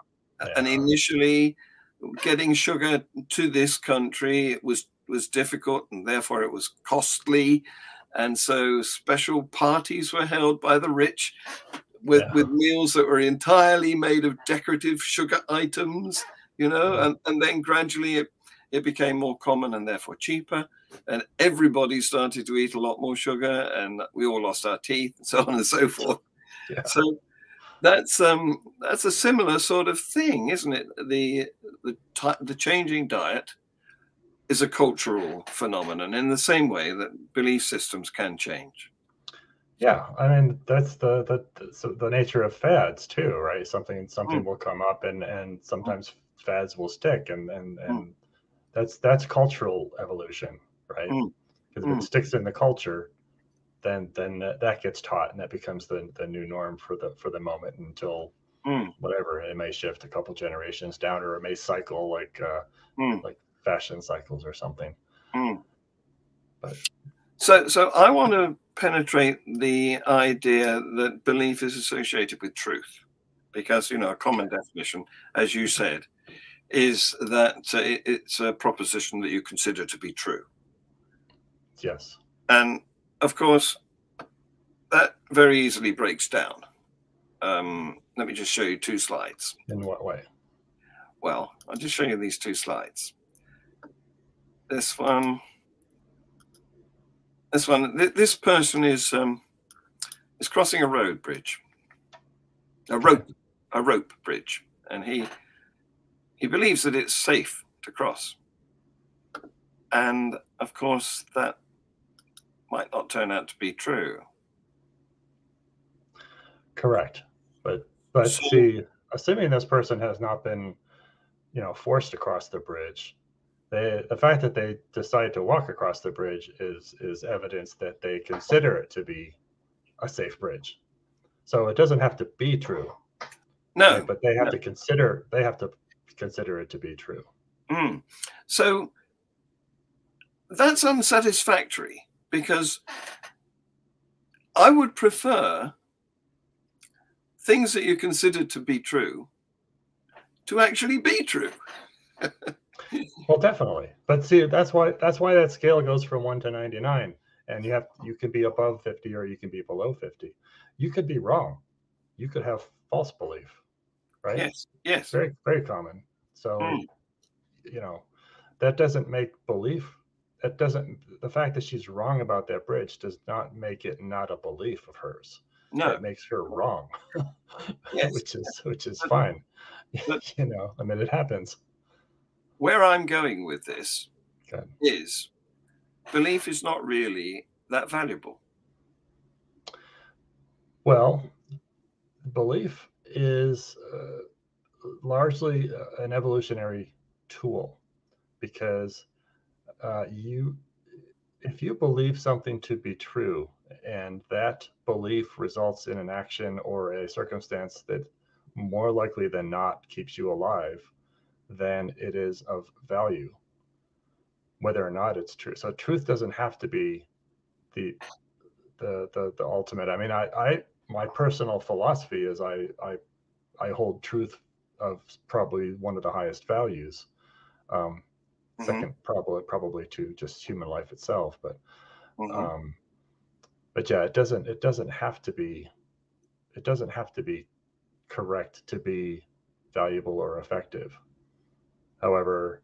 Speaker 1: and
Speaker 2: Yeah.
Speaker 1: initially getting sugar to this country was was difficult and therefore it was costly and so special parties were held by the rich with
Speaker 2: Yeah.
Speaker 1: with meals that were entirely made of decorative sugar items you know
Speaker 2: Yeah.
Speaker 1: and, and then gradually it, it became more common and therefore cheaper and everybody started to eat a lot more sugar and we all lost our teeth and so on and so forth
Speaker 2: Yeah.
Speaker 1: so that's um that's a similar sort of thing isn't it the the the changing diet is a cultural phenomenon in the same way that belief systems can change
Speaker 2: Yeah, I mean that's the the the- so the nature of fads too, right? Something something
Speaker 1: Mm.
Speaker 2: will come up and and sometimes fads will stick and and
Speaker 1: Mm.
Speaker 2: and that's that's cultural evolution, right?
Speaker 1: Mm.
Speaker 2: Because if
Speaker 1: Mm.
Speaker 2: it sticks in the culture, then then that, that gets taught and that becomes the the new norm for the for the moment until
Speaker 1: Mm.
Speaker 2: whatever it may shift a couple generations down or it may cycle like uh
Speaker 1: Mm.
Speaker 2: like fashion cycles or something.
Speaker 1: but so so i want to penetrate the idea that belief is associated with truth because you know a common definition as you said is that uh, it- it's a proposition that you consider to be true
Speaker 2: Yes.
Speaker 1: And of course, that very easily breaks down. Um, let me just show you two slides.
Speaker 2: In what way?
Speaker 1: Well, I'll just show you these two slides. This one, this one, th- this person is um, is crossing a road bridge, a rope, a rope bridge, and he he believes that it's safe to cross. And of course, that might not turn out to be true.
Speaker 2: Correct. But but
Speaker 1: So-
Speaker 2: see, assuming this person has not been, you know, forced to cross the bridge, they the fact that they decide to walk across the bridge is is evidence that they consider it to be a safe bridge. So it doesn't have to be true,
Speaker 1: No,
Speaker 2: right? but they have
Speaker 1: no.
Speaker 2: to consider they have to consider it to be true.
Speaker 1: Mm. So that's unsatisfactory because I would prefer things that you consider to be true to actually be true.
Speaker 2: Well, definitely. But see, that's why that's why that scale goes from one to ninety nine, and you have you can be above fifty or you can be below fifty. You could be wrong. You could have false belief, right?
Speaker 1: Yes, yes.
Speaker 2: Very very common. So,
Speaker 1: Mm.
Speaker 2: you know, that doesn't make belief. That doesn't. The fact that she's wrong about that bridge does not make it not a belief of hers.
Speaker 1: No,
Speaker 2: It makes her wrong,
Speaker 1: Yes.
Speaker 2: which is which is fine. you know, I mean, it happens.
Speaker 1: where I'm going with this
Speaker 2: Good.
Speaker 1: is belief is not really that valuable.
Speaker 2: Well, belief is uh, largely uh, an evolutionary tool because uh, you if you believe something to be true and that belief results in an action or a circumstance that more likely than not keeps you alive, then it is of value, whether or not it's true. So truth doesn't have to be the the the, the ultimate. I mean, I, I my personal philosophy is I I I hold truth of probably one of the highest values. Um, mm-hmm. Second, probably probably to just human life itself, but mm-hmm. um, but yeah, it doesn't it doesn't have to be it doesn't have to be correct to be valuable or effective. However,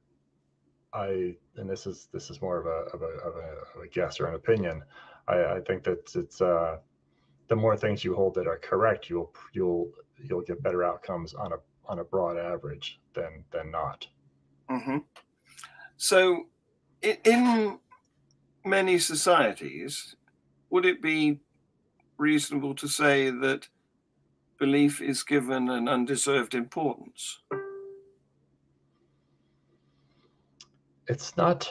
Speaker 2: I and this is this is more of a of a, of a, of a guess or an opinion. I, I think that it's uh, the more things you hold that are correct, you'll you'll you'll get better outcomes on a on a broad average than than not.
Speaker 1: Mm-hmm. So, in, in many societies, would it be reasonable to say that belief is given an undeserved importance?
Speaker 2: It's not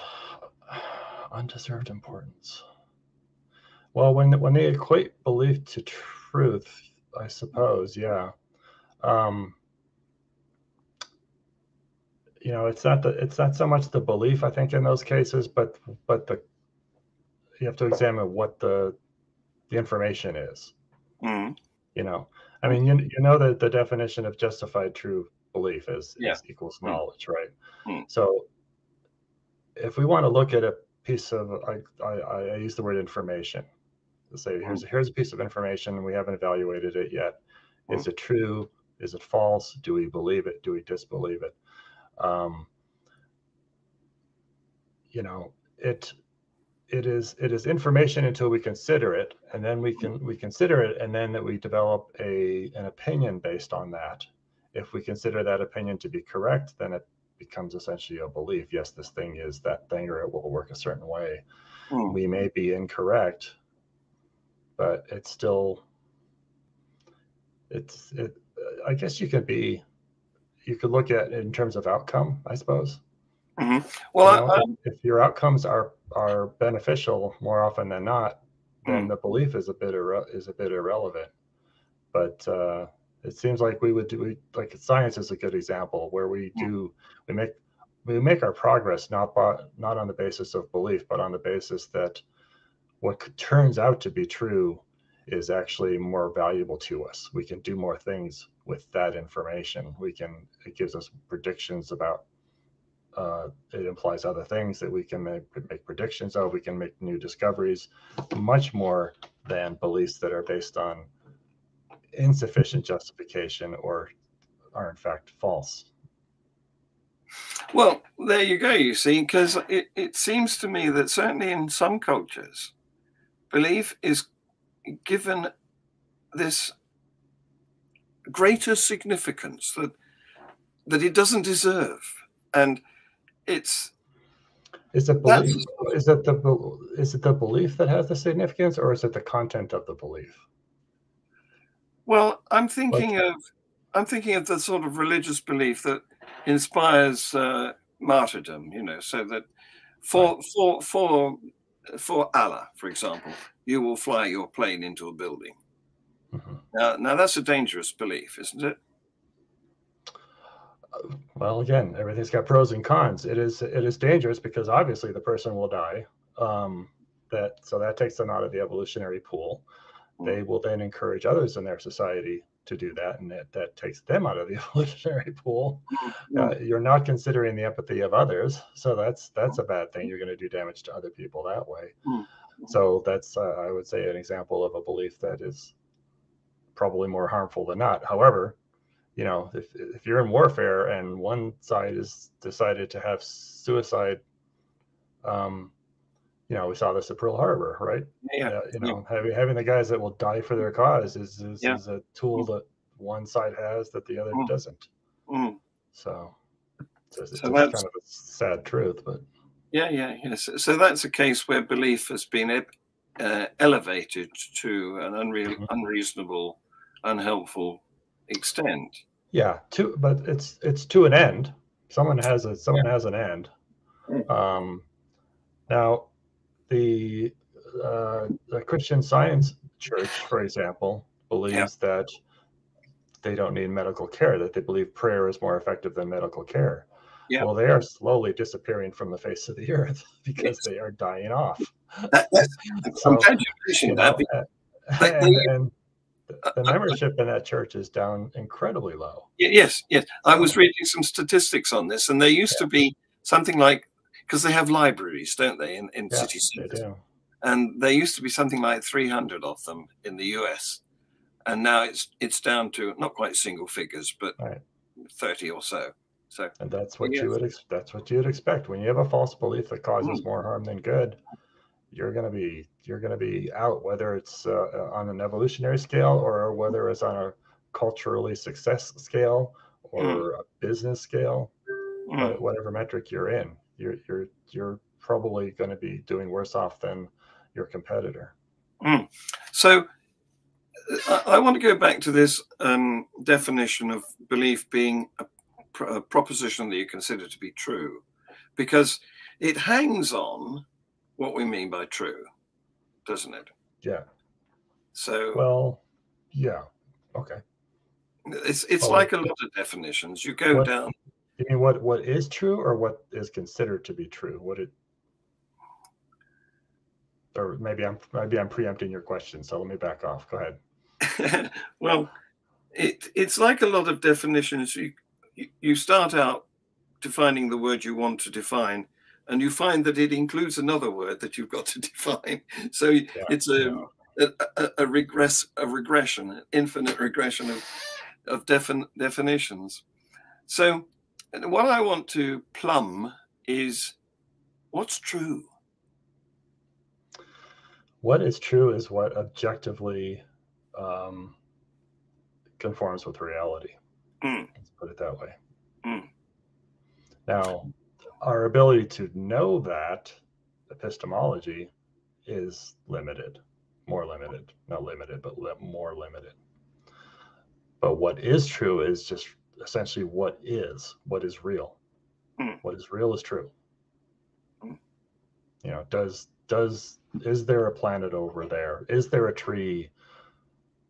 Speaker 2: undeserved importance. Well, when when they equate belief to truth, I suppose, yeah. Um, you know, it's not the it's not so much the belief I think in those cases, but but the you have to examine what the the information is.
Speaker 1: Mm.
Speaker 2: You know, I mean, you, you know that the definition of justified true belief is,
Speaker 1: yeah.
Speaker 2: is equals knowledge, right?
Speaker 1: Mm.
Speaker 2: So, if we want to look at a piece of, I, I, I use the word information to say here's mm. here's a piece of information we haven't evaluated it yet. Is mm. it true? Is it false? Do we believe it? Do we disbelieve it? Um, you know, it it is it is information until we consider it and then we can we consider it and then that we develop a an opinion based on that if we consider that opinion to be correct then it becomes essentially a belief yes this thing is that thing or it will work a certain way
Speaker 1: hmm.
Speaker 2: we may be incorrect but it's still it's it i guess you could be you could look at in terms of outcome i suppose
Speaker 1: mm-hmm. well
Speaker 2: you know, if, if your outcomes are are beneficial more often than not, then mm. the belief is a bit irre- is a bit irrelevant. But uh, it seems like we would do we, like science is a good example where we hmm. do we make we make our progress not by, not on the basis of belief, but on the basis that what turns out to be true is actually more valuable to us. We can do more things with that information. We can it gives us predictions about uh, it implies other things that we can make, make predictions of. We can make new discoveries, much more than beliefs that are based on insufficient justification or are in fact false.
Speaker 1: Well, there you go, you see, because it, it seems to me that certainly in some cultures, belief is given this greater significance that that it doesn't deserve. And it's
Speaker 2: is it belief is it the is it the belief that has the significance or is it the content of the belief
Speaker 1: well i'm thinking of i'm thinking of the sort of religious belief that inspires uh, martyrdom you know so that for right. for for for allah for example you will fly your plane into a building. Mm-hmm. now now that's a dangerous belief isn't it?
Speaker 2: Well again everything's got pros and cons. It is it is dangerous because obviously the person will die. Um, that so that takes them out of the evolutionary pool. They will then encourage others in their society to do that and that, that takes them out of the evolutionary pool. Uh, you're not considering the empathy of others so that's that's a bad thing. You're going to do damage to other people that way. So that's uh, i would say an example of a belief that is probably more harmful than not. However you know, if if you're in warfare and one side is decided to have suicide, um, you know, we saw this at Pearl Harbor, right?
Speaker 1: Yeah. Uh,
Speaker 2: you know, yeah. having having the guys that will die for their cause is is, yeah. is a tool that one side has that the other mm. doesn't.
Speaker 1: Mm.
Speaker 2: So, it's, it's so that's kind of a sad truth, but.
Speaker 1: Yeah, yeah, yes. So that's a case where belief has been uh, elevated to an unreal, mm-hmm. unreasonable, unhelpful extent.
Speaker 2: Yeah, to but it's it's to an end. Someone has a someone yeah. has an end. Hmm. Um, now, the uh, the Christian Science Church, for example, believes yeah. that they don't need medical care, that they believe prayer is more effective than medical care. Yeah. Well, they are slowly disappearing from the face of the earth because they are dying off.
Speaker 1: That, so, I'm glad you mentioned that.
Speaker 2: and, and the membership in that church is down incredibly low.
Speaker 1: Yes, yes. I was reading some statistics on this, and there used yeah. to be something like because they have libraries, don't they, in, in yeah, city centers? And there used to be something like 300 of them in the US, and now it's it's down to not quite single figures, but right. 30 or so. So,
Speaker 2: and that's what yes. you would that's what you would expect when you have a false belief that causes mm. more harm than good. You're going to be you're going to be out, whether it's uh, on an evolutionary scale or whether it's on a culturally success scale or mm. a business scale, mm. whatever metric you're in you're you're you're probably going to be doing worse off than your competitor.
Speaker 1: Mm. So I, I, want to go back to this um, definition of belief being a, pr- a, proposition that you consider to be true, because it hangs on what we mean by true, doesn't it?
Speaker 2: Yeah.
Speaker 1: So
Speaker 2: well, yeah. Okay.
Speaker 1: It's it's oh, like a lot of definitions. You go what, down
Speaker 2: you mean what what is true or what is considered to be true? What it or maybe I'm maybe I'm preempting your question, so let me back off. Go
Speaker 1: ahead. well, it it's like a lot of definitions. You you start out defining the word you want to define, and you find that it includes another word that you've got to define. So yeah, it's a, yeah. a, a, a regress a regression, an infinite regression of of defin, definitions. So and what I want to plumb is what's true.
Speaker 2: What is true is what objectively um, conforms with reality. Mm. Let's put it that way. Mm. Now, our ability to know that epistemology is limited, more limited, not limited, but more limited. But what is true is just essentially what is what is real mm. what is real is true mm. you know does does is there a planet over there is there a tree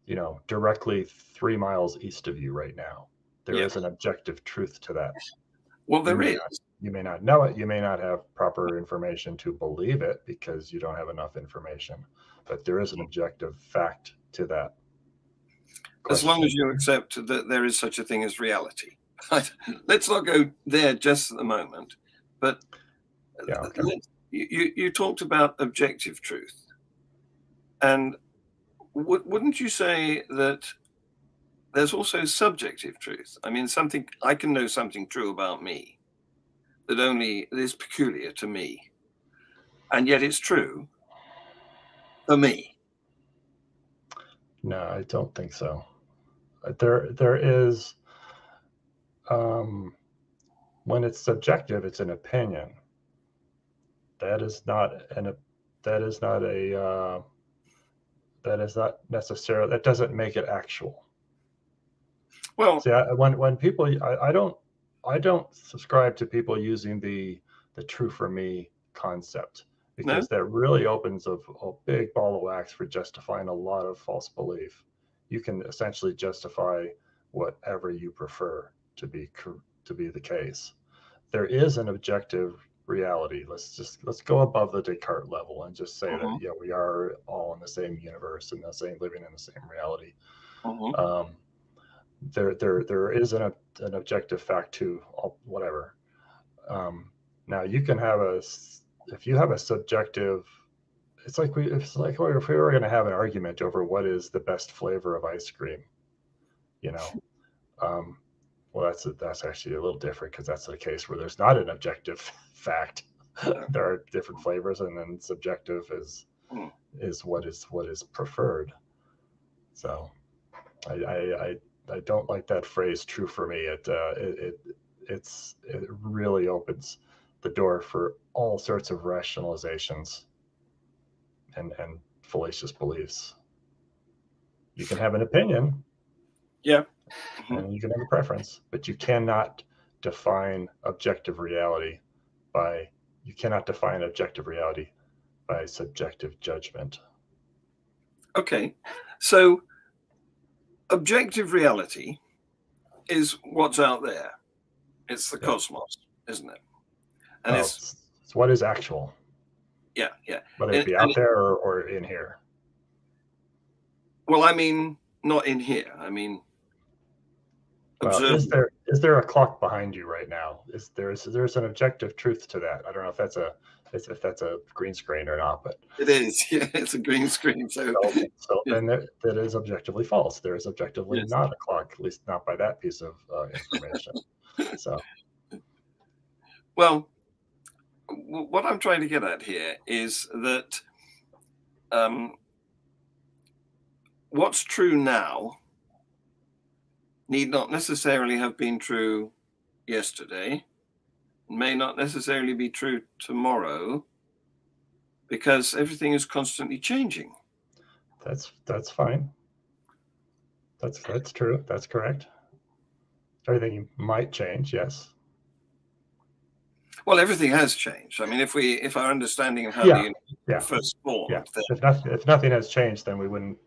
Speaker 2: you know directly three miles east of you right now There yes. is an objective truth to that
Speaker 1: well there
Speaker 2: you
Speaker 1: is.
Speaker 2: Not, you may not know it you may not have proper information to believe it because you don't have enough information but there is an objective fact to that
Speaker 1: as long as you accept that there is such a thing as reality. Let's not go there just at the moment. But yeah, okay. you, you talked about objective truth. And wouldn't you say that there's also subjective truth? I mean, something I can know something true about me that only is peculiar to me, and yet it's true for me.
Speaker 2: No, I don't think so there there is um, when it's subjective, it's an opinion. That is not an that is not a uh, that is not necessarily that doesn't make it actual.
Speaker 1: Well,
Speaker 2: see, I, when when people I, I don't I don't subscribe to people using the the true for me concept because no? that really opens a, a big ball of wax for justifying a lot of false belief you can essentially justify whatever you prefer to be to be the case. There is an objective reality. Let's just let's go above the Descartes level and just say that yeah, we are all in the same universe and the same living in the same reality. Um, there there there is an an objective fact to whatever. Um, now you can have a if you have a subjective it's like we it's like if we were going to have an argument over what is the best flavor of ice cream you know um, well that's a, that's actually a little different because that's the case where there's not an objective fact. There are different flavors and then subjective is mm. is what is what is preferred. So I, I i i, don't like that phrase true for me. It uh it, it it's it really opens the door for all sorts of rationalizations and and fallacious beliefs. You can have an opinion,
Speaker 1: yeah,
Speaker 2: and you can have a preference, but you cannot define objective reality by you cannot define objective reality by subjective judgment.
Speaker 1: Okay, so objective reality is what's out there. It's the
Speaker 2: Yeah.
Speaker 1: cosmos, isn't it? And it's
Speaker 2: it's, it's what is actual,
Speaker 1: yeah, yeah.
Speaker 2: whether it
Speaker 1: And-
Speaker 2: be out there or, or in here.
Speaker 1: Well, I mean, not in here. I mean,
Speaker 2: Well, is there is there a clock behind you right now? Is there is there's an objective truth to that? I don't know if that's a if if that's a green screen or not, but
Speaker 1: It is. Yeah, it's a green screen. So
Speaker 2: so, so
Speaker 1: Yeah.
Speaker 2: then that, that is objectively false. There is objectively
Speaker 1: Yes.
Speaker 2: not a clock, at least not by that piece of uh, information. so
Speaker 1: Well, what I'm trying to get at here is that um, what's true now need not necessarily have been true yesterday, may not necessarily be true tomorrow, because everything is constantly changing.
Speaker 2: that's that's fine. That's that's true. That's correct. Everything might change. Yes.
Speaker 1: Well, everything has changed. I mean, if we, if our understanding of how
Speaker 2: Yeah,
Speaker 1: the universe
Speaker 2: yeah,
Speaker 1: first formed,
Speaker 2: Yeah.
Speaker 1: then
Speaker 2: If nothing if nothing has changed, then we wouldn't.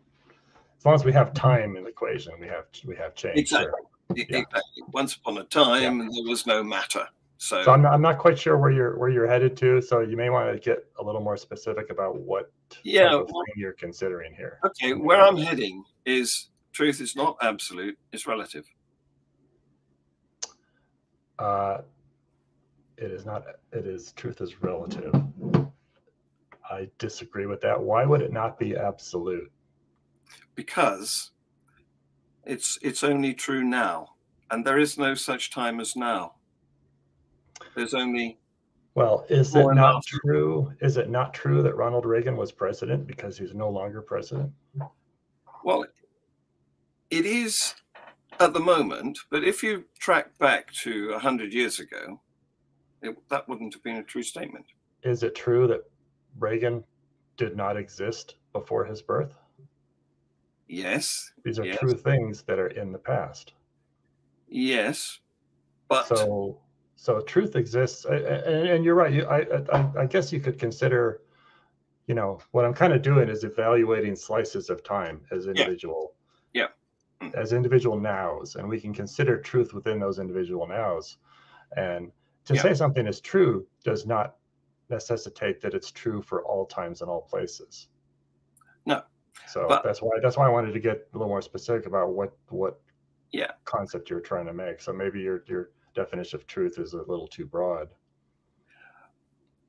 Speaker 2: As long as we have time in the equation, we have we have change.
Speaker 1: Exactly.
Speaker 2: Yeah.
Speaker 1: exactly. Once upon a time, there was no matter. So,
Speaker 2: So I'm not, I'm not quite sure where you're where you're headed to. So you may want to get a little more specific about what
Speaker 1: Yeah, well-
Speaker 2: thing you're considering here.
Speaker 1: okay, where I'm heading is truth is not absolute; it's relative.
Speaker 2: Uh, it is not. It is truth is relative. I disagree with that. Why would it not be absolute?
Speaker 1: because it's it's only true now and there is no such time as now there's only
Speaker 2: Well, is it not
Speaker 1: more.
Speaker 2: true? Is it not true that Ronald Reagan was president because he's no longer president?
Speaker 1: well it is at the moment but if you track back to 100 years ago it, that wouldn't have been a true statement
Speaker 2: Is it true that Reagan did not exist before his birth?
Speaker 1: yes
Speaker 2: These are
Speaker 1: Yes.
Speaker 2: true things that are in the past.
Speaker 1: yes but
Speaker 2: So, so truth exists, and, and you're right. You, I, I, I guess you could consider, you know, what I'm kind of doing is evaluating slices of time as individual,
Speaker 1: Yeah. Mm.
Speaker 2: as individual nows, and we can consider truth within those individual nows. And to
Speaker 1: Yeah.
Speaker 2: say something is true does not necessitate that it's true for all times and all places.
Speaker 1: No.
Speaker 2: So
Speaker 1: But-
Speaker 2: that's why that's why I wanted to get a little more specific about what what
Speaker 1: Yeah.
Speaker 2: concept you're trying to make. So maybe your your definition of truth is a little too broad.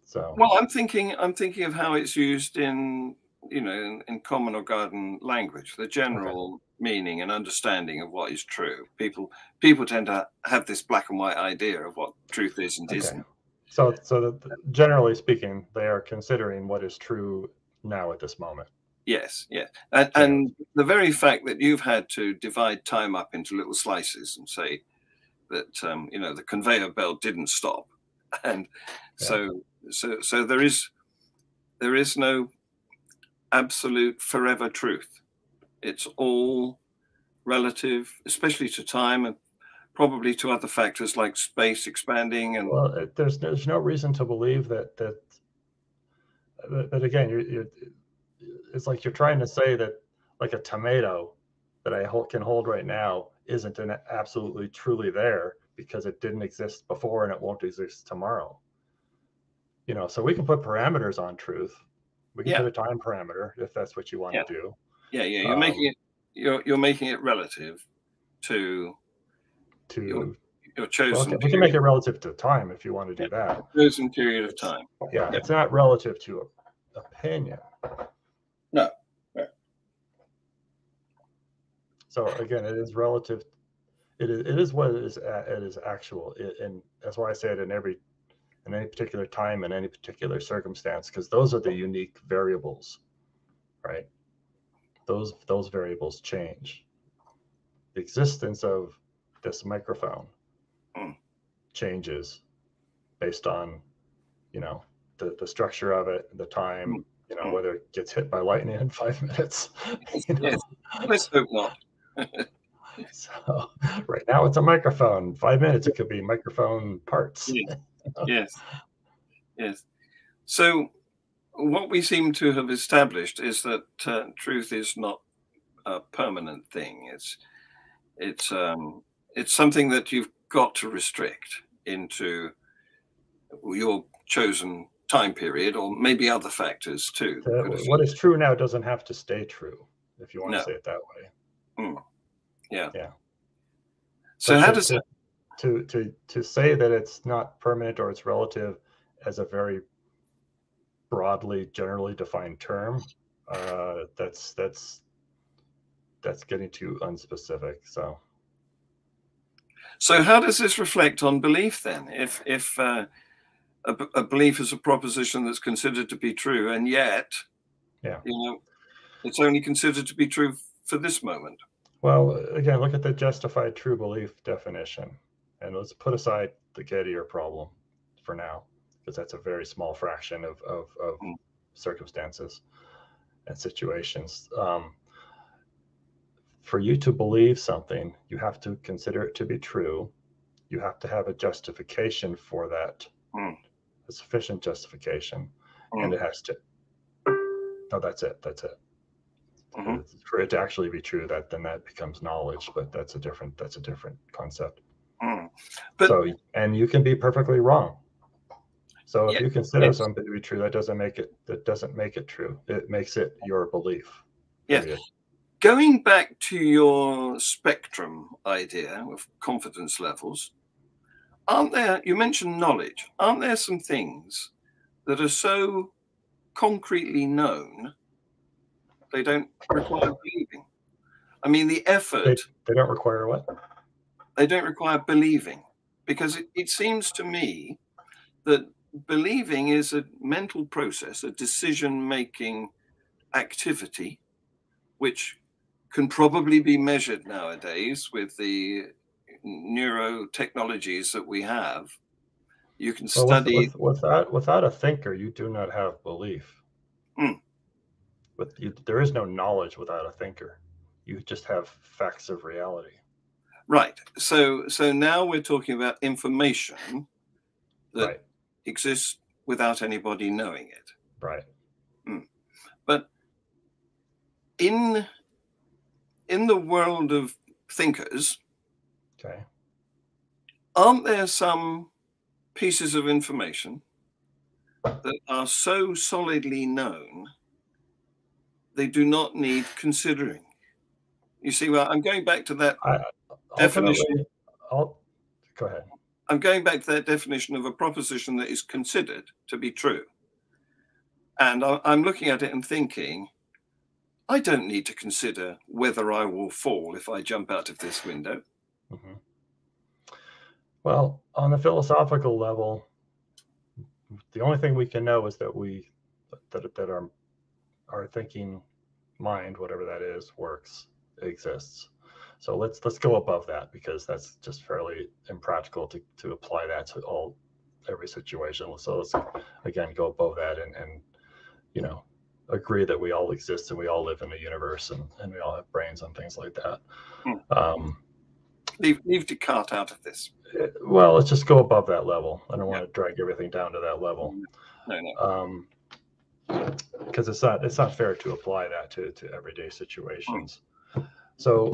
Speaker 2: So
Speaker 1: well i'm thinking i'm thinking of how it's used in you know in, in common or garden language the general meaning and understanding of what is true people people tend to have this black and white idea of what truth is and
Speaker 2: Okay.
Speaker 1: isn't
Speaker 2: so so that generally speaking, they are considering what is true now at this moment.
Speaker 1: yes yes and,
Speaker 2: Yeah.
Speaker 1: and the very fact that you've had to divide time up into little slices and say that um, you know the conveyor belt didn't stop and
Speaker 2: Yeah.
Speaker 1: so so so there is there is no absolute forever truth it's all relative especially to time and probably to other factors like space expanding and
Speaker 2: Well, there's there's no reason to believe that that. But, again, you're it's like you're trying to say that like a tomato that I hold, can hold right now isn't an absolutely truly there because it didn't exist before and it won't exist tomorrow. You know, so we can put parameters on truth. We can
Speaker 1: Yeah.
Speaker 2: put a time parameter if that's what you want
Speaker 1: Yeah.
Speaker 2: to do.
Speaker 1: yeah yeah you're
Speaker 2: Um,
Speaker 1: making it you're, you're making it relative to
Speaker 2: To
Speaker 1: Your
Speaker 2: well,
Speaker 1: your chosen
Speaker 2: okay, we can make it relative to time if you want to do that.
Speaker 1: chosen period of time
Speaker 2: Yeah,
Speaker 1: Yeah.
Speaker 2: it's not relative to opinion.
Speaker 1: No.
Speaker 2: So again, it is relative. It is it is what it is. a- It is actual, it, and that's why I say it in every in any particular time in any particular circumstance, because those are the unique variables, right? Those those variables change. The existence of this microphone
Speaker 1: Mm.
Speaker 2: changes based on, you know, the the structure of it, the time, you know,
Speaker 1: Mm.
Speaker 2: whether it gets hit by lightning in five minutes. You know?
Speaker 1: Yes. let's hope not
Speaker 2: So right now it's a microphone. Five minutes it could be microphone parts.
Speaker 1: Yeah. Yes yes so what we seem to have established is that uh, truth is not a permanent thing. It's it's um, it's something that you've got to restrict into your chosen time period, or maybe other factors too.
Speaker 2: what is true now doesn't have to stay true, if you want no. to say it that way.
Speaker 1: Mm. Yeah.
Speaker 2: Yeah.
Speaker 1: So, how does
Speaker 2: it? To to to say that it's not permanent or it's relative as a very broadly, generally defined term, uh, that's that's that's getting too unspecific. So.
Speaker 1: So how does this reflect on belief then? If if uh, a, a, belief is a proposition that's considered to be true, and yet,
Speaker 2: yeah,
Speaker 1: you know, it's only considered to be true for this moment.
Speaker 2: Well, again, look at the justified true belief definition, and let's put aside the Gettier problem for now, because that's a very small fraction of of, of mm. circumstances and situations. Um, for you to believe something, you have to consider it to be true. You have to have a justification for that. Mm a sufficient justification, mm. and it has to. No, that's it. That's it. Mm-hmm. For it to actually be true, that then that becomes knowledge, but that's a different that's a different concept. But, so, and you can be perfectly wrong. So if yeah, you consider something to be true, that doesn't make it that doesn't make it true. It makes it your belief.
Speaker 1: Yeah. Period. Going back to your spectrum idea of confidence levels, aren't there, you mentioned knowledge, aren't there some things that are so concretely known they don't require believing? I mean, the effort.
Speaker 2: They, they don't require what?
Speaker 1: They don't require believing because it, it seems to me that believing is a mental process, a decision making activity, which can probably be measured nowadays with the neurotechnologies that we have, you can well, study.
Speaker 2: With, with, without, without a thinker, you do not have belief. Mm. With you, there is no knowledge without a thinker. You just have facts of reality.
Speaker 1: Right. So so now we're talking about information that right. exists without anybody knowing it.
Speaker 2: Right.
Speaker 1: Mm. But in in the world of thinkers,
Speaker 2: Okay.
Speaker 1: Aren't there some pieces of information that are so solidly known they do not need considering? You see, well, I'm going back to that I, definition.
Speaker 2: I'll, go ahead.
Speaker 1: I'm going back to that definition of a proposition that is considered to be true. And I'm looking at it and thinking, I don't need to consider whether I will fall if I jump out of this window. Mm-hmm.
Speaker 2: Well, on the philosophical level, the only thing we can know is that we that that our our thinking mind, whatever that is, works, exists. So let's let's go above that because that's just fairly impractical to, to apply that to all every situation. So let's again go above that and and you know agree that we all exist and we all live in the universe and, and we all have brains and things like that. Hmm. Um,
Speaker 1: leave leave Descartes out of this.
Speaker 2: Well, let's just go above that level. I don't want to drag everything down to that level.
Speaker 1: No, no.
Speaker 2: Um, because it's not it's not fair to apply that to to everyday situations. Hmm. So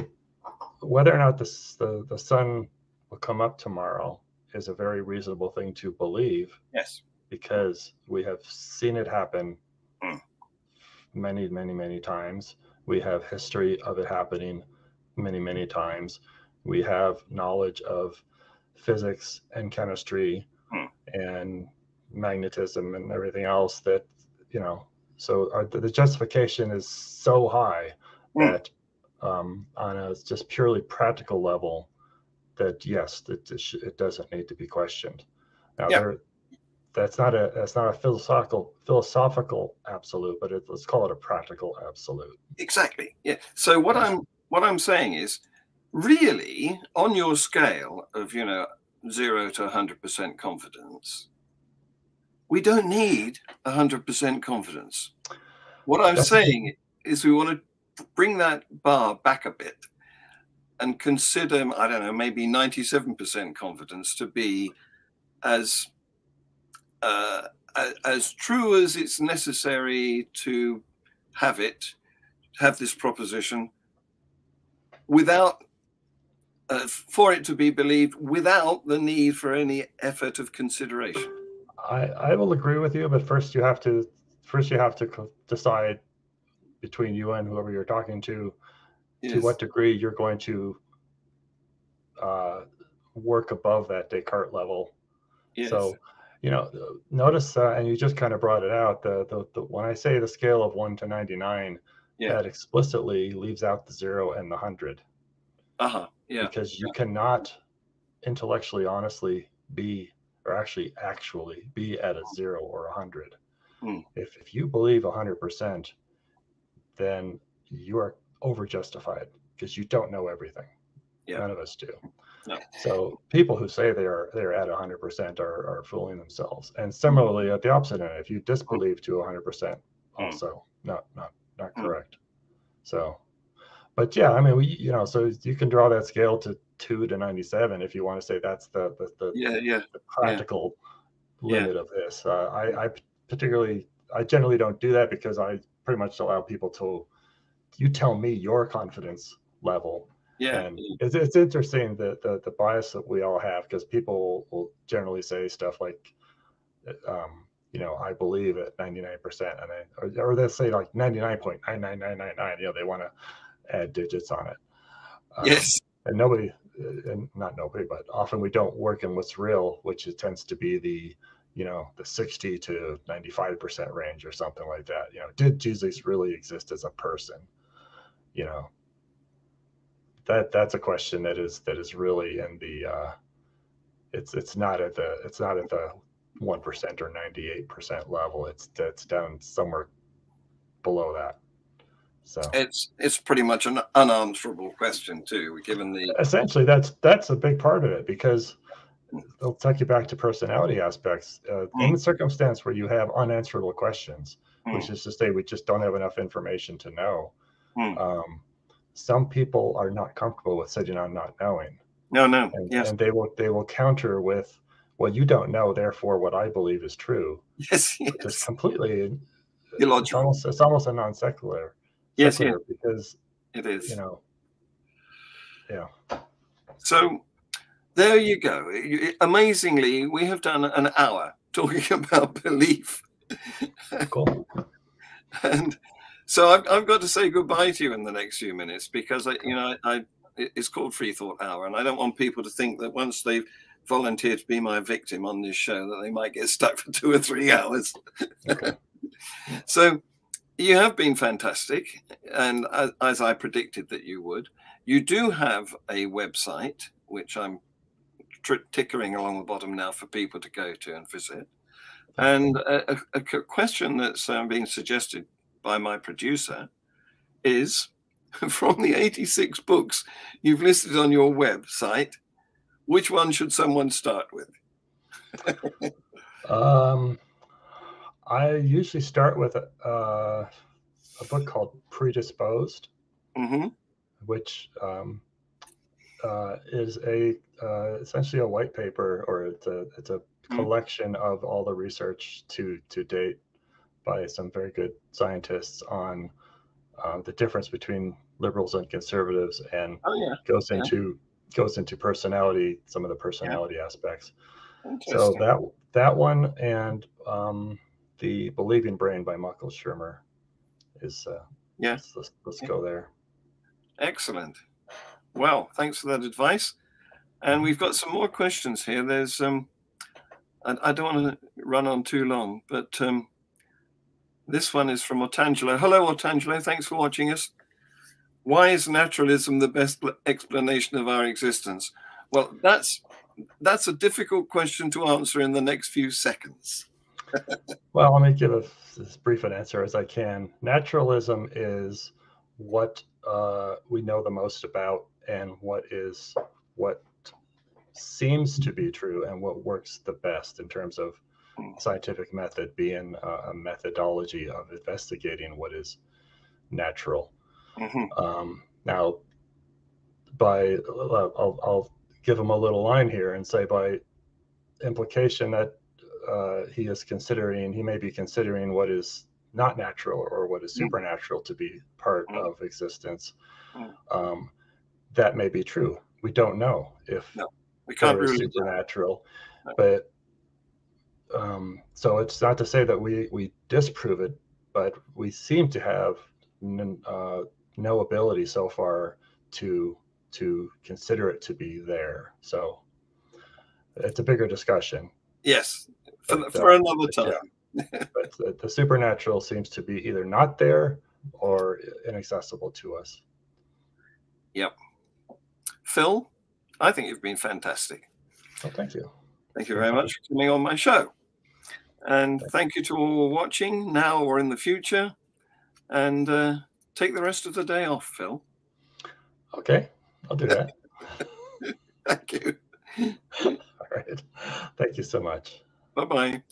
Speaker 2: whether or not the, the the sun will come up tomorrow is a very reasonable thing to believe.
Speaker 1: Yes.
Speaker 2: Because we have seen it happen mm. many, many, many times. We have history of it happening many, many times we have knowledge of physics and chemistry hmm. and magnetism and everything else that you know so our, the justification is so high hmm. that um, on a just purely practical level that yes that it doesn't need to be questioned. Now yeah. there, that's not a that's not a philosophical philosophical absolute but it, let's call it a practical absolute.
Speaker 1: Exactly. Yeah. So what i'm what i'm saying is really on your scale of you know zero to 100% confidence we don't need 100% confidence. What i'm That's saying is we want to bring that bar back a bit and consider i don't know maybe 97% confidence to be as uh, as true as it's necessary to have it, have this proposition, without uh, for it to be believed without the need for any effort of consideration.
Speaker 2: I, I will agree with you, but first you have to first you have to decide between you and whoever you're talking to yes. to what degree you're going to uh, work above that Descartes level. Yes. So, you know, notice, uh, and you just kind of brought it out. The, the, the when I say the scale of one to ninety nine, yeah. that explicitly leaves out the zero and the hundred.
Speaker 1: Uh huh. Yeah.
Speaker 2: Because you yeah. cannot intellectually, honestly, be or actually actually be at a zero or a hundred. Mm. If if you believe a hundred percent, then you are over justified because you don't know everything. Yeah. None of us do. No. So people who say they are they're at 100% are, are fooling themselves. And similarly, at the opposite end, if you disbelieve to 100%, also mm. not not not mm. correct. So, but yeah, I mean, we you know, so you can draw that scale to two to 97 if you want to say that's the the, the
Speaker 1: yeah yeah
Speaker 2: the practical yeah. limit yeah. of this. Uh, I I particularly I generally don't do that because I pretty much allow people to you tell me your confidence level.
Speaker 1: Yeah.
Speaker 2: And it's, it's interesting the, the the bias that we all have because people will generally say stuff like um you know i believe at 99% and I, or, or they'll say like 99.99999 you know they want to add digits on it.
Speaker 1: Um, yes.
Speaker 2: and nobody and not nobody but often we don't work in what's real which it tends to be the you know the 60 to 95% range or something like that you know did jesus really exist as a person you know. That that's a question that is that is really in the uh it's it's not at the it's not at the 1% or 98% level. It's it's down somewhere below that. So.
Speaker 1: It's it's pretty much an unanswerable question too given the
Speaker 2: essentially that's that's a big part of it because they'll take you back to personality aspects. Uh, mm. In the circumstance where you have unanswerable questions, mm. which is to say we just don't have enough information to know, mm. um, some people are not comfortable with sitting on not knowing.
Speaker 1: No, no,
Speaker 2: and,
Speaker 1: yes.
Speaker 2: and they will they will counter with, "Well, you don't know, therefore, what I believe is true."
Speaker 1: Yes, yes.
Speaker 2: It's completely
Speaker 1: illogical.
Speaker 2: It's almost it's almost a non sequitur.
Speaker 1: Yes, yeah.
Speaker 2: because
Speaker 1: it is.
Speaker 2: You know, yeah.
Speaker 1: So there you go. Amazingly, we have done an hour talking about belief.
Speaker 2: Cool.
Speaker 1: and so I've, I've got to say goodbye to you in the next few minutes because I, you know, I, I it's called Free Thought Hour, and I don't want people to think that once they've volunteered to be my victim on this show that they might get stuck for two or three hours. Okay. so you have been fantastic, and as, as I predicted that you would, you do have a website which I'm tickering along the bottom now for people to go to and visit. And a, a, a question that's um, being suggested by my producer is from the 86 books you've listed on your website, which one should someone start with?
Speaker 2: um, I usually start with a, uh, a book called Predisposed,
Speaker 1: mm-hmm.
Speaker 2: which um, uh, is a uh, essentially a white paper, or it's a it's a mm. collection of all the research to to date by some very good scientists on uh, the difference between liberals and conservatives, and
Speaker 1: oh, yeah.
Speaker 2: goes into goes into personality, some of the personality yeah. aspects. So that that one and um, the Believing Brain by Michael Shermer is uh,
Speaker 1: yeah.
Speaker 2: Let's, let's, let's go there.
Speaker 1: Excellent. Well, thanks for that advice. And we've got some more questions here. There's, um, I, I don't want to run on too long, but um, this one is from Otangelo. Hello, Otangelo. Thanks for watching us. Why is naturalism the best explanation of our existence? Well, that's that's a difficult question to answer in the next few seconds.
Speaker 2: well, let me give a, as brief an answer as I can. Naturalism is what uh, we know the most about and what is what seems to be true and what works the best in terms of scientific method being a methodology of investigating what is natural.
Speaker 1: Mm-hmm.
Speaker 2: Um, now, by I'll, I'll give him a little line here and say by implication that uh, he is considering, he may be considering what is not natural or what is
Speaker 1: Mm.
Speaker 2: supernatural to be part
Speaker 1: Mm.
Speaker 2: of existence.
Speaker 1: Mm.
Speaker 2: Um, that may be true. We don't know if
Speaker 1: No, We can't
Speaker 2: there is
Speaker 1: rule it out.
Speaker 2: supernatural,
Speaker 1: No.
Speaker 2: but um, so it's not to say that we we disprove it, but we seem to have n- uh, no ability so far to to consider it to be there. So it's a bigger discussion.
Speaker 1: Yes, for,
Speaker 2: But,
Speaker 1: for
Speaker 2: uh,
Speaker 1: another
Speaker 2: yeah.
Speaker 1: time.
Speaker 2: but the, the supernatural seems to be either not there or inaccessible to us.
Speaker 1: Phil, I think you've been fantastic.
Speaker 2: Oh, thank you.
Speaker 1: Thank you very much for coming on my show. And thank you to all watching now or in the future. And uh, take the rest of the day off, Phil.
Speaker 2: Okay, I'll do that.
Speaker 1: thank you.
Speaker 2: all right. Thank you so much.
Speaker 1: Bye bye.